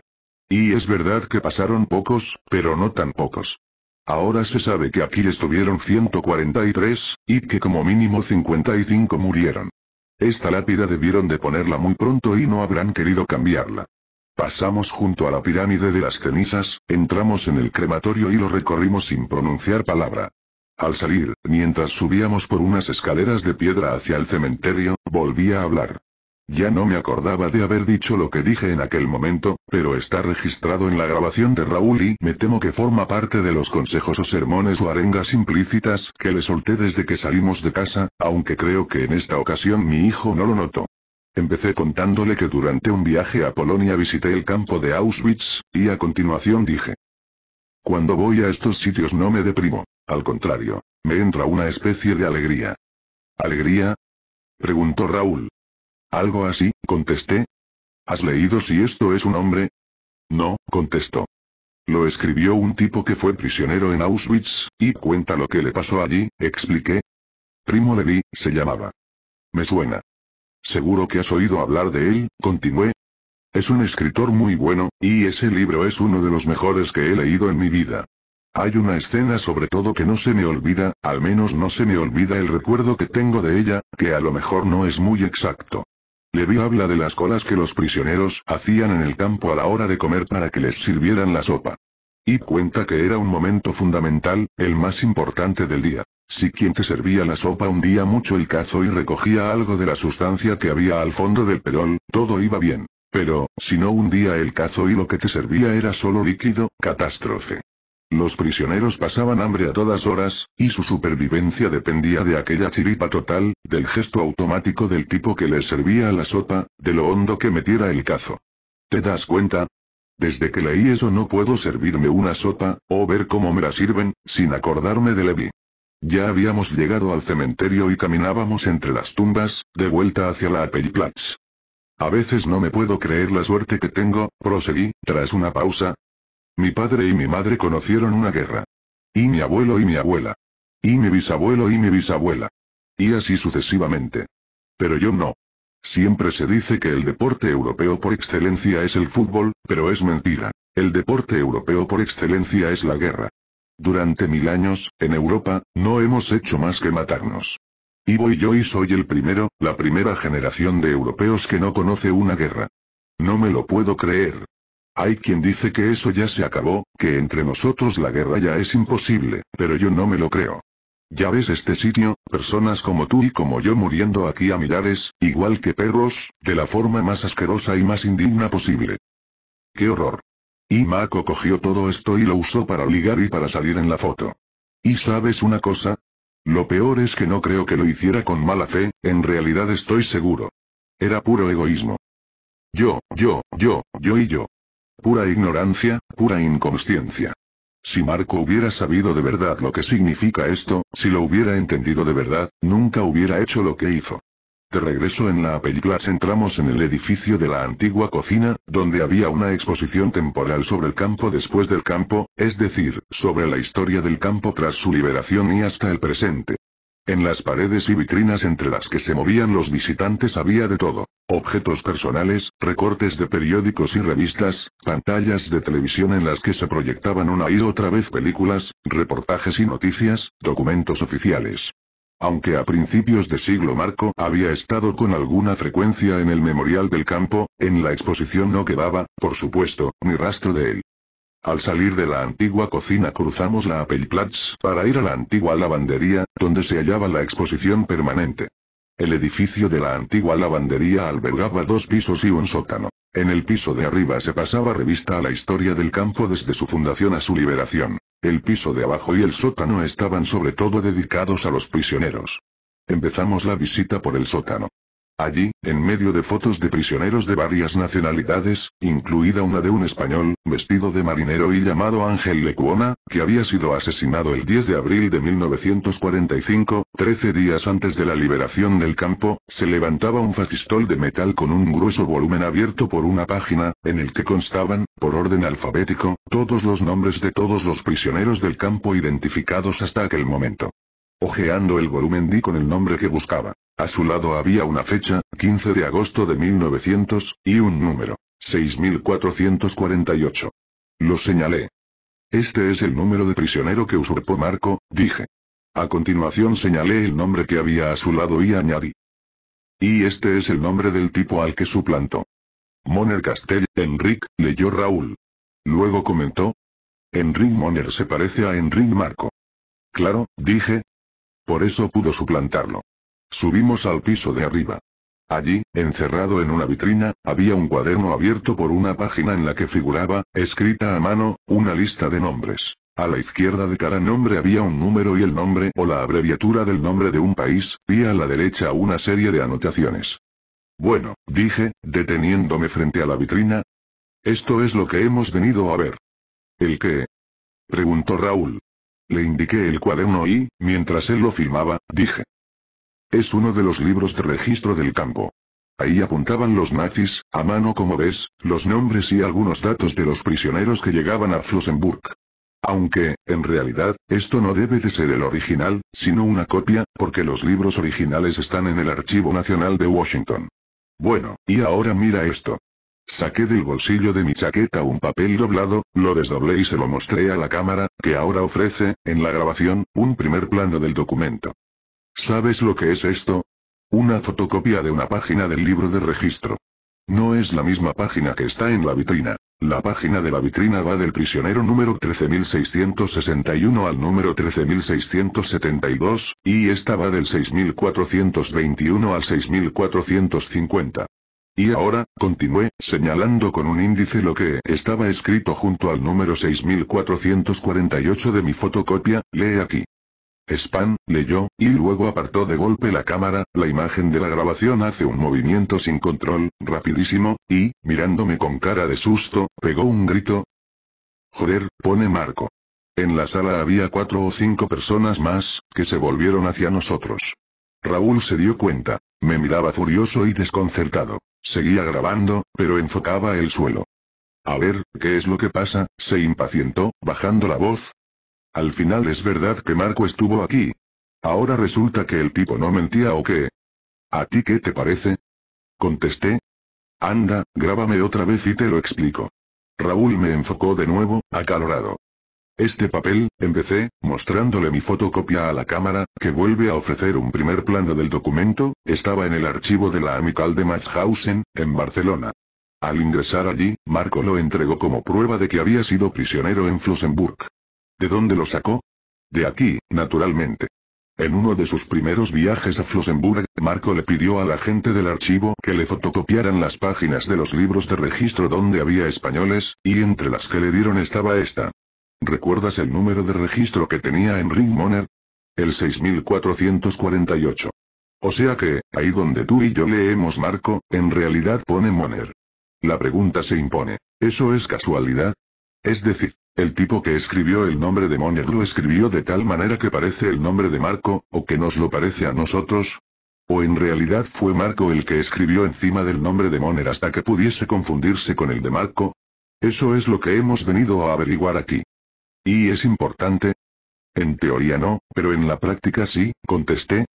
Y es verdad que pasaron pocos, pero no tan pocos. Ahora se sabe que aquí estuvieron 143, y que como mínimo 55 murieron. Esta lápida debieron de ponerla muy pronto y no habrán querido cambiarla. Pasamos junto a la pirámide de las cenizas, entramos en el crematorio y lo recorrimos sin pronunciar palabra. Al salir, mientras subíamos por unas escaleras de piedra hacia el cementerio, volví a hablar. Ya no me acordaba de haber dicho lo que dije en aquel momento, pero está registrado en la grabación de Raúl y me temo que forma parte de los consejos o sermones o arengas implícitas que le solté desde que salimos de casa, aunque creo que en esta ocasión mi hijo no lo notó. Empecé contándole que durante un viaje a Polonia visité el campo de Auschwitz, y a continuación dije. Cuando voy a estos sitios no me deprimo. Al contrario, me entra una especie de alegría. ¿Alegría? preguntó Raúl. Algo así, contesté. ¿Has leído si esto es un hombre? No, contestó. Lo escribió un tipo que fue prisionero en Auschwitz, y cuenta lo que le pasó allí, expliqué. Primo Levi, se llamaba. Me suena. Seguro que has oído hablar de él, continué. Es un escritor muy bueno, y ese libro es uno de los mejores que he leído en mi vida. Hay una escena sobre todo que no se me olvida, al menos no se me olvida el recuerdo que tengo de ella, que a lo mejor no es muy exacto. Levi habla de las colas que los prisioneros hacían en el campo a la hora de comer para que les sirvieran la sopa. Y cuenta que era un momento fundamental, el más importante del día. Si quien te servía la sopa hundía mucho el cazo y recogía algo de la sustancia que había al fondo del perol, todo iba bien. Pero, si no hundía el cazo y lo que te servía era solo líquido, catástrofe. Los prisioneros pasaban hambre a todas horas, y su supervivencia dependía de aquella chiripa total, del gesto automático del tipo que les servía la sopa, de lo hondo que metiera el cazo. ¿Te das cuenta? Desde que leí eso no puedo servirme una sopa, o ver cómo me la sirven, sin acordarme de Levi. Ya habíamos llegado al cementerio y caminábamos entre las tumbas, de vuelta hacia la Appelplatz. A veces no me puedo creer la suerte que tengo, proseguí, tras una pausa, mi padre y mi madre conocieron una guerra. Y mi abuelo y mi abuela. Y mi bisabuelo y mi bisabuela. Y así sucesivamente. Pero yo no. Siempre se dice que el deporte europeo por excelencia es el fútbol, pero es mentira. El deporte europeo por excelencia es la guerra. Durante mil años, en Europa, no hemos hecho más que matarnos. Y voy yo y soy el primero, la primera generación de europeos que no conoce una guerra. No me lo puedo creer. Hay quien dice que eso ya se acabó, que entre nosotros la guerra ya es imposible, pero yo no me lo creo. Ya ves este sitio, personas como tú y como yo muriendo aquí a millares, igual que perros, de la forma más asquerosa y más indigna posible. ¡Qué horror! Y Mako cogió todo esto y lo usó para ligar y para salir en la foto. ¿Y sabes una cosa? Lo peor es que no creo que lo hiciera con mala fe, en realidad estoy seguro. Era puro egoísmo. Yo, yo, yo, yo y yo. Pura ignorancia, pura inconsciencia. Si Marco hubiera sabido de verdad lo que significa esto, si lo hubiera entendido de verdad, nunca hubiera hecho lo que hizo. De regreso en la película entramos en el edificio de la antigua cocina, donde había una exposición temporal sobre el campo después del campo, es decir, sobre la historia del campo tras su liberación y hasta el presente. En las paredes y vitrinas entre las que se movían los visitantes había de todo. Objetos personales, recortes de periódicos y revistas, pantallas de televisión en las que se proyectaban una y otra vez películas, reportajes y noticias, documentos oficiales. Aunque a principios de siglo Marco había estado con alguna frecuencia en el memorial del campo, en la exposición no quedaba, por supuesto, ni rastro de él. Al salir de la antigua cocina cruzamos la Appelplatz para ir a la antigua lavandería, donde se hallaba la exposición permanente. El edificio de la antigua lavandería albergaba dos pisos y un sótano. En el piso de arriba se pasaba revista a la historia del campo desde su fundación a su liberación. El piso de abajo y el sótano estaban sobre todo dedicados a los prisioneros. Empezamos la visita por el sótano. Allí, en medio de fotos de prisioneros de varias nacionalidades, incluida una de un español, vestido de marinero y llamado Ángel Lecuona, que había sido asesinado el 10 de abril de 1945, 13 días antes de la liberación del campo, se levantaba un facistol de metal con un grueso volumen abierto por una página, en el que constaban, por orden alfabético, todos los nombres de todos los prisioneros del campo identificados hasta aquel momento. Ojeando el volumen di con el nombre que buscaba. A su lado había una fecha, 15 de agosto de 1900, y un número, 6448. Lo señalé. Este es el número de prisionero que usurpó Marco, dije. A continuación señalé el nombre que había a su lado y añadí. Y este es el nombre del tipo al que suplantó. Moner Castell, Enric, leyó Raúl. Luego comentó. Enric Moner se parece a Enric Marco. Claro, dije. Por eso pudo suplantarlo. Subimos al piso de arriba. Allí, encerrado en una vitrina, había un cuaderno abierto por una página en la que figuraba, escrita a mano, una lista de nombres. A la izquierda de cada nombre había un número y el nombre o la abreviatura del nombre de un país, y a la derecha una serie de anotaciones. Bueno, dije, deteniéndome frente a la vitrina. Esto es lo que hemos venido a ver. ¿El qué? preguntó Raúl. Le indiqué el cuaderno y, mientras él lo filmaba, dije. Es uno de los libros de registro del campo. Ahí apuntaban los nazis, a mano como ves, los nombres y algunos datos de los prisioneros que llegaban a Flossenburg. Aunque, en realidad, esto no debe de ser el original, sino una copia, porque los libros originales están en el Archivo Nacional de Washington. Bueno, y ahora mira esto. Saqué del bolsillo de mi chaqueta un papel doblado, lo desdoblé y se lo mostré a la cámara, que ahora ofrece, en la grabación, un primer plano del documento. ¿Sabes lo que es esto? Una fotocopia de una página del libro de registro. No es la misma página que está en la vitrina. La página de la vitrina va del prisionero número 13661 al número 13672, y esta va del 6421 al 6450. Y ahora, continué, señalando con un índice lo que estaba escrito junto al número 6448 de mi fotocopia, lee aquí. Span, leyó, y luego apartó de golpe la cámara, la imagen de la grabación hace un movimiento sin control, rapidísimo, y, mirándome con cara de susto, pegó un grito. Joder, pone Marco. En la sala había cuatro o cinco personas más, que se volvieron hacia nosotros. Raúl se dio cuenta, me miraba furioso y desconcertado. Seguía grabando, pero enfocaba el suelo. A ver, ¿qué es lo que pasa? se impacientó, bajando la voz, al final es verdad que Marco estuvo aquí. Ahora resulta que el tipo no mentía o qué. ¿A ti qué te parece? Contesté. Anda, grábame otra vez y te lo explico. Raúl me enfocó de nuevo, acalorado. Este papel, empecé, mostrándole mi fotocopia a la cámara, que vuelve a ofrecer un primer plano del documento, estaba en el archivo de la Amical de Machhausen, en Barcelona. Al ingresar allí, Marco lo entregó como prueba de que había sido prisionero en Flossenburg. ¿De dónde lo sacó? De aquí, naturalmente. En uno de sus primeros viajes a Flossenburg, Marco le pidió a la gente del archivo que le fotocopiaran las páginas de los libros de registro donde había españoles, y entre las que le dieron estaba esta. ¿Recuerdas el número de registro que tenía en Ring Moner? El 6448. O sea que, ahí donde tú y yo leemos Marco, en realidad pone Moner. La pregunta se impone. ¿Eso es casualidad? Es decir, el tipo que escribió el nombre de Moner lo escribió de tal manera que parece el nombre de Marco, o que nos lo parece a nosotros. ¿O en realidad fue Marco el que escribió encima del nombre de Moner hasta que pudiese confundirse con el de Marco? Eso es lo que hemos venido a averiguar aquí. ¿Y es importante? En teoría no, pero en la práctica sí, contesté.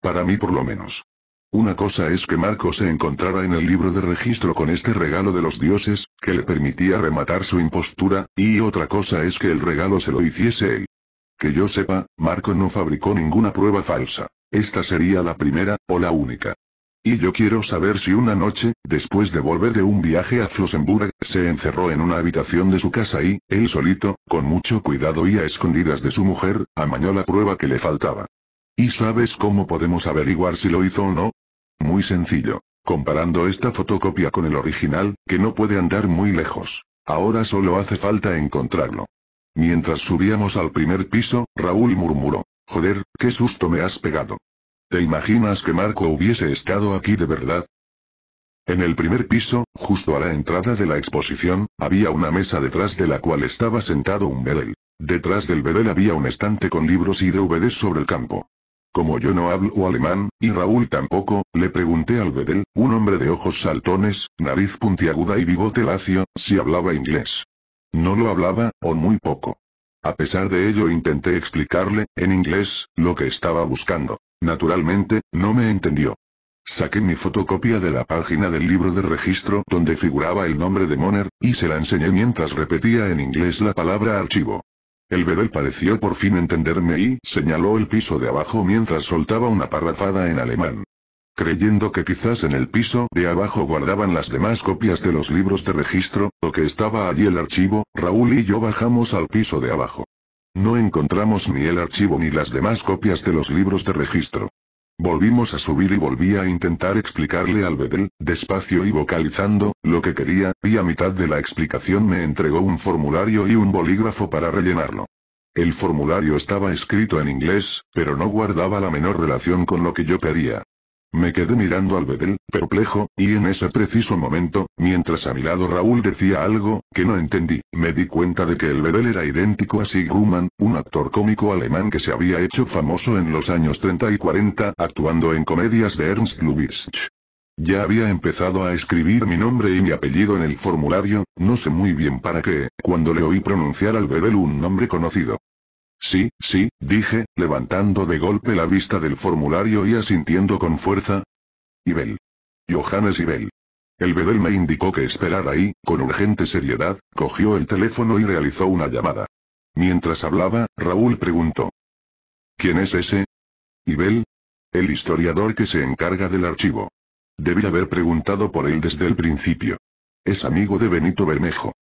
Para mí por lo menos. Una cosa es que Marco se encontrara en el libro de registro con este regalo de los dioses, que le permitía rematar su impostura, y otra cosa es que el regalo se lo hiciese él. Que yo sepa, Marco no fabricó ninguna prueba falsa. Esta sería la primera, o la única. Y yo quiero saber si una noche, después de volver de un viaje a Flossenburg, se encerró en una habitación de su casa y, él solito, con mucho cuidado y a escondidas de su mujer, amañó la prueba que le faltaba. ¿Y sabes cómo podemos averiguar si lo hizo o no? Muy sencillo. Comparando esta fotocopia con el original, que no puede andar muy lejos. Ahora solo hace falta encontrarlo. Mientras subíamos al primer piso, Raúl murmuró. Joder, qué susto me has pegado. ¿Te imaginas que Marco hubiese estado aquí de verdad? En el primer piso, justo a la entrada de la exposición, había una mesa detrás de la cual estaba sentado un bedel. Detrás del bedel había un estante con libros y DVDs sobre el campo. Como yo no hablo alemán, y Raúl tampoco, le pregunté al bedel, un hombre de ojos saltones, nariz puntiaguda y bigote lacio, si hablaba inglés. No lo hablaba, o muy poco. A pesar de ello intenté explicarle, en inglés, lo que estaba buscando. Naturalmente, no me entendió. Saqué mi fotocopia de la página del libro de registro donde figuraba el nombre de Moner, y se la enseñé mientras repetía en inglés la palabra archivo. El bedel pareció por fin entenderme y señaló el piso de abajo mientras soltaba una parrafada en alemán. Creyendo que quizás en el piso de abajo guardaban las demás copias de los libros de registro, o que estaba allí el archivo, Raúl y yo bajamos al piso de abajo. No encontramos ni el archivo ni las demás copias de los libros de registro. Volvimos a subir y volví a intentar explicarle al Bedel, despacio y vocalizando, lo que quería, y a mitad de la explicación me entregó un formulario y un bolígrafo para rellenarlo. El formulario estaba escrito en inglés, pero no guardaba la menor relación con lo que yo pedía. Me quedé mirando al bedel, perplejo, y en ese preciso momento, mientras a mi lado Raúl decía algo, que no entendí, me di cuenta de que el bedel era idéntico a Sig un actor cómico alemán que se había hecho famoso en los años 30 y 40 actuando en comedias de Ernst Lubitsch. Ya había empezado a escribir mi nombre y mi apellido en el formulario, no sé muy bien para qué, cuando le oí pronunciar al bedel un nombre conocido. Sí, sí, dije, levantando de golpe la vista del formulario y asintiendo con fuerza. Ibel. Johannes Ibel. El bedel me indicó que esperara y, con urgente seriedad, cogió el teléfono y realizó una llamada. Mientras hablaba, Raúl preguntó. ¿Quién es ese? Ibel. El historiador que se encarga del archivo. Debí haber preguntado por él desde el principio. Es amigo de Benito Bermejo.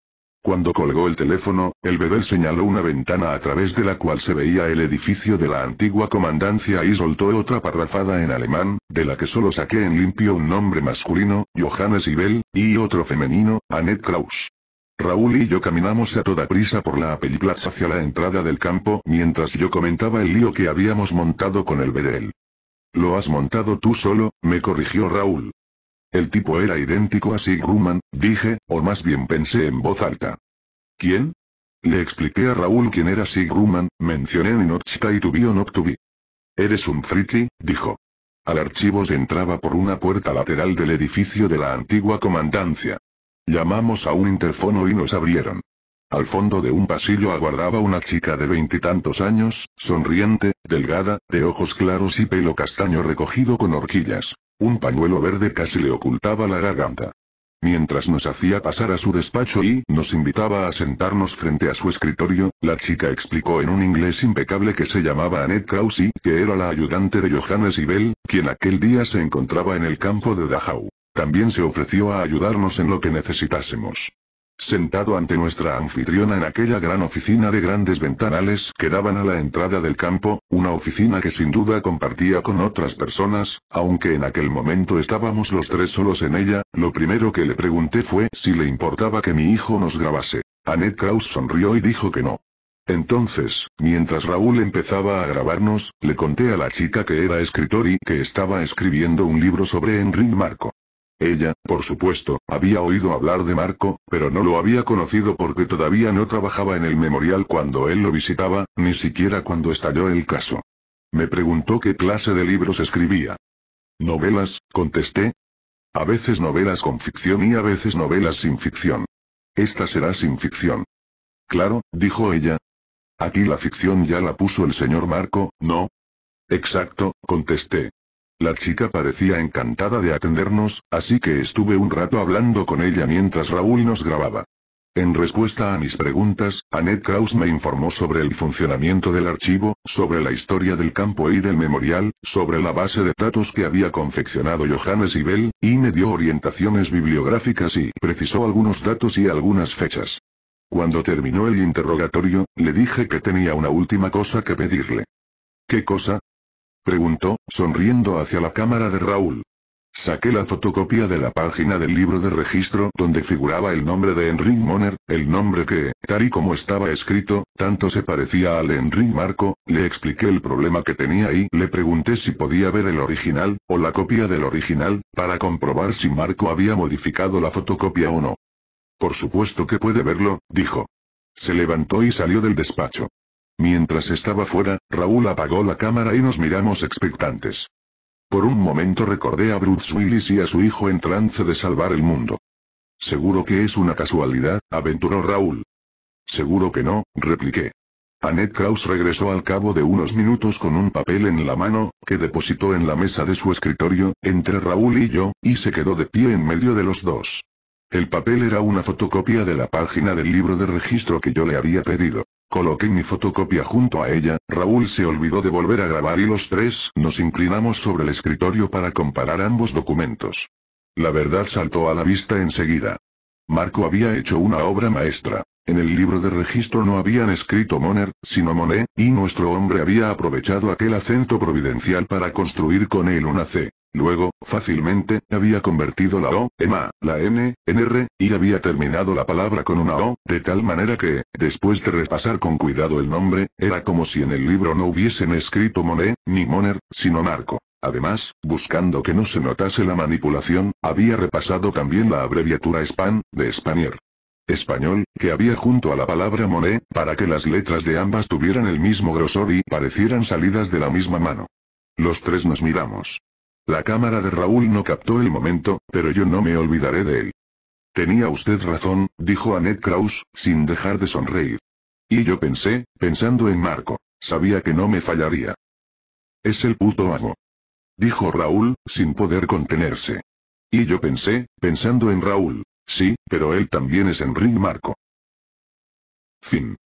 Cuando colgó el teléfono, el bedel señaló una ventana a través de la cual se veía el edificio de la antigua comandancia y soltó otra parrafada en alemán, de la que solo saqué en limpio un nombre masculino, Johannes Ibel, y otro femenino, Annette Kraus. Raúl y yo caminamos a toda prisa por la Apeliplatz hacia la entrada del campo mientras yo comentaba el lío que habíamos montado con el bedel. ¿Lo has montado tú solo? me corrigió Raúl. El tipo era idéntico a Sigruman, dije, o más bien pensé en voz alta. ¿Quién? Le expliqué a Raúl quién era Sigruman, mencioné Ninochka y Tubi o Noctubi. Eres un friki, dijo. Al archivo se entraba por una puerta lateral del edificio de la antigua comandancia. Llamamos a un interfono y nos abrieron. Al fondo de un pasillo aguardaba una chica de veintitantos años, sonriente, delgada, de ojos claros y pelo castaño recogido con horquillas. Un pañuelo verde casi le ocultaba la garganta. Mientras nos hacía pasar a su despacho y nos invitaba a sentarnos frente a su escritorio, la chica explicó en un inglés impecable que se llamaba Annette Krause que era la ayudante de Johannes Ibel, quien aquel día se encontraba en el campo de Dachau. También se ofreció a ayudarnos en lo que necesitásemos. Sentado ante nuestra anfitriona en aquella gran oficina de grandes ventanales que daban a la entrada del campo, una oficina que sin duda compartía con otras personas, aunque en aquel momento estábamos los tres solos en ella, lo primero que le pregunté fue si le importaba que mi hijo nos grabase. Annette Kraus sonrió y dijo que no. Entonces, mientras Raúl empezaba a grabarnos, le conté a la chica que era escritor y que estaba escribiendo un libro sobre Enrique Marco. Ella, por supuesto, había oído hablar de Marco, pero no lo había conocido porque todavía no trabajaba en el memorial cuando él lo visitaba, ni siquiera cuando estalló el caso. Me preguntó qué clase de libros escribía. Novelas, contesté. A veces novelas con ficción y a veces novelas sin ficción. Esta será sin ficción. Claro, dijo ella. Aquí la ficción ya la puso el señor Marco, ¿no? Exacto, contesté. La chica parecía encantada de atendernos, así que estuve un rato hablando con ella mientras Raúl nos grababa. En respuesta a mis preguntas, Annette Krauss me informó sobre el funcionamiento del archivo, sobre la historia del campo y del memorial, sobre la base de datos que había confeccionado Johannes Ibel, y me dio orientaciones bibliográficas y precisó algunos datos y algunas fechas. Cuando terminó el interrogatorio, le dije que tenía una última cosa que pedirle. ¿Qué cosa? Preguntó, sonriendo hacia la cámara de Raúl. Saqué la fotocopia de la página del libro de registro donde figuraba el nombre de Enric Moner, el nombre que, tal y como estaba escrito, tanto se parecía al Enric Marco, le expliqué el problema que tenía y le pregunté si podía ver el original, o la copia del original, para comprobar si Marco había modificado la fotocopia o no. Por supuesto que puede verlo, dijo. Se levantó y salió del despacho. Mientras estaba fuera, Raúl apagó la cámara y nos miramos expectantes. Por un momento recordé a Bruce Willis y a su hijo en trance de salvar el mundo. Seguro que es una casualidad, aventuró Raúl. Seguro que no, repliqué. Annette Krauss regresó al cabo de unos minutos con un papel en la mano, que depositó en la mesa de su escritorio, entre Raúl y yo, y se quedó de pie en medio de los dos. El papel era una fotocopia de la página del libro de registro que yo le había pedido. Coloqué mi fotocopia junto a ella, Raúl se olvidó de volver a grabar y los tres nos inclinamos sobre el escritorio para comparar ambos documentos. La verdad saltó a la vista enseguida. Marco había hecho una obra maestra. En el libro de registro no habían escrito Moner, sino Monet, y nuestro hombre había aprovechado aquel acento providencial para construir con él una C. Luego, fácilmente, había convertido la O, en A, la N, en R, y había terminado la palabra con una O, de tal manera que, después de repasar con cuidado el nombre, era como si en el libro no hubiesen escrito Monet, ni Moner, sino Marco. Además, buscando que no se notase la manipulación, había repasado también la abreviatura SPAN, de Spanier. Español, que había junto a la palabra Monet, para que las letras de ambas tuvieran el mismo grosor y parecieran salidas de la misma mano. Los tres nos miramos. La cámara de Raúl no captó el momento, pero yo no me olvidaré de él. Tenía usted razón, dijo Annette Kraus, sin dejar de sonreír. Y yo pensé, pensando en Marco. Sabía que no me fallaría. Es el puto amo. Dijo Raúl, sin poder contenerse. Y yo pensé, pensando en Raúl. Sí, pero él también es Enrique Marco. Fin.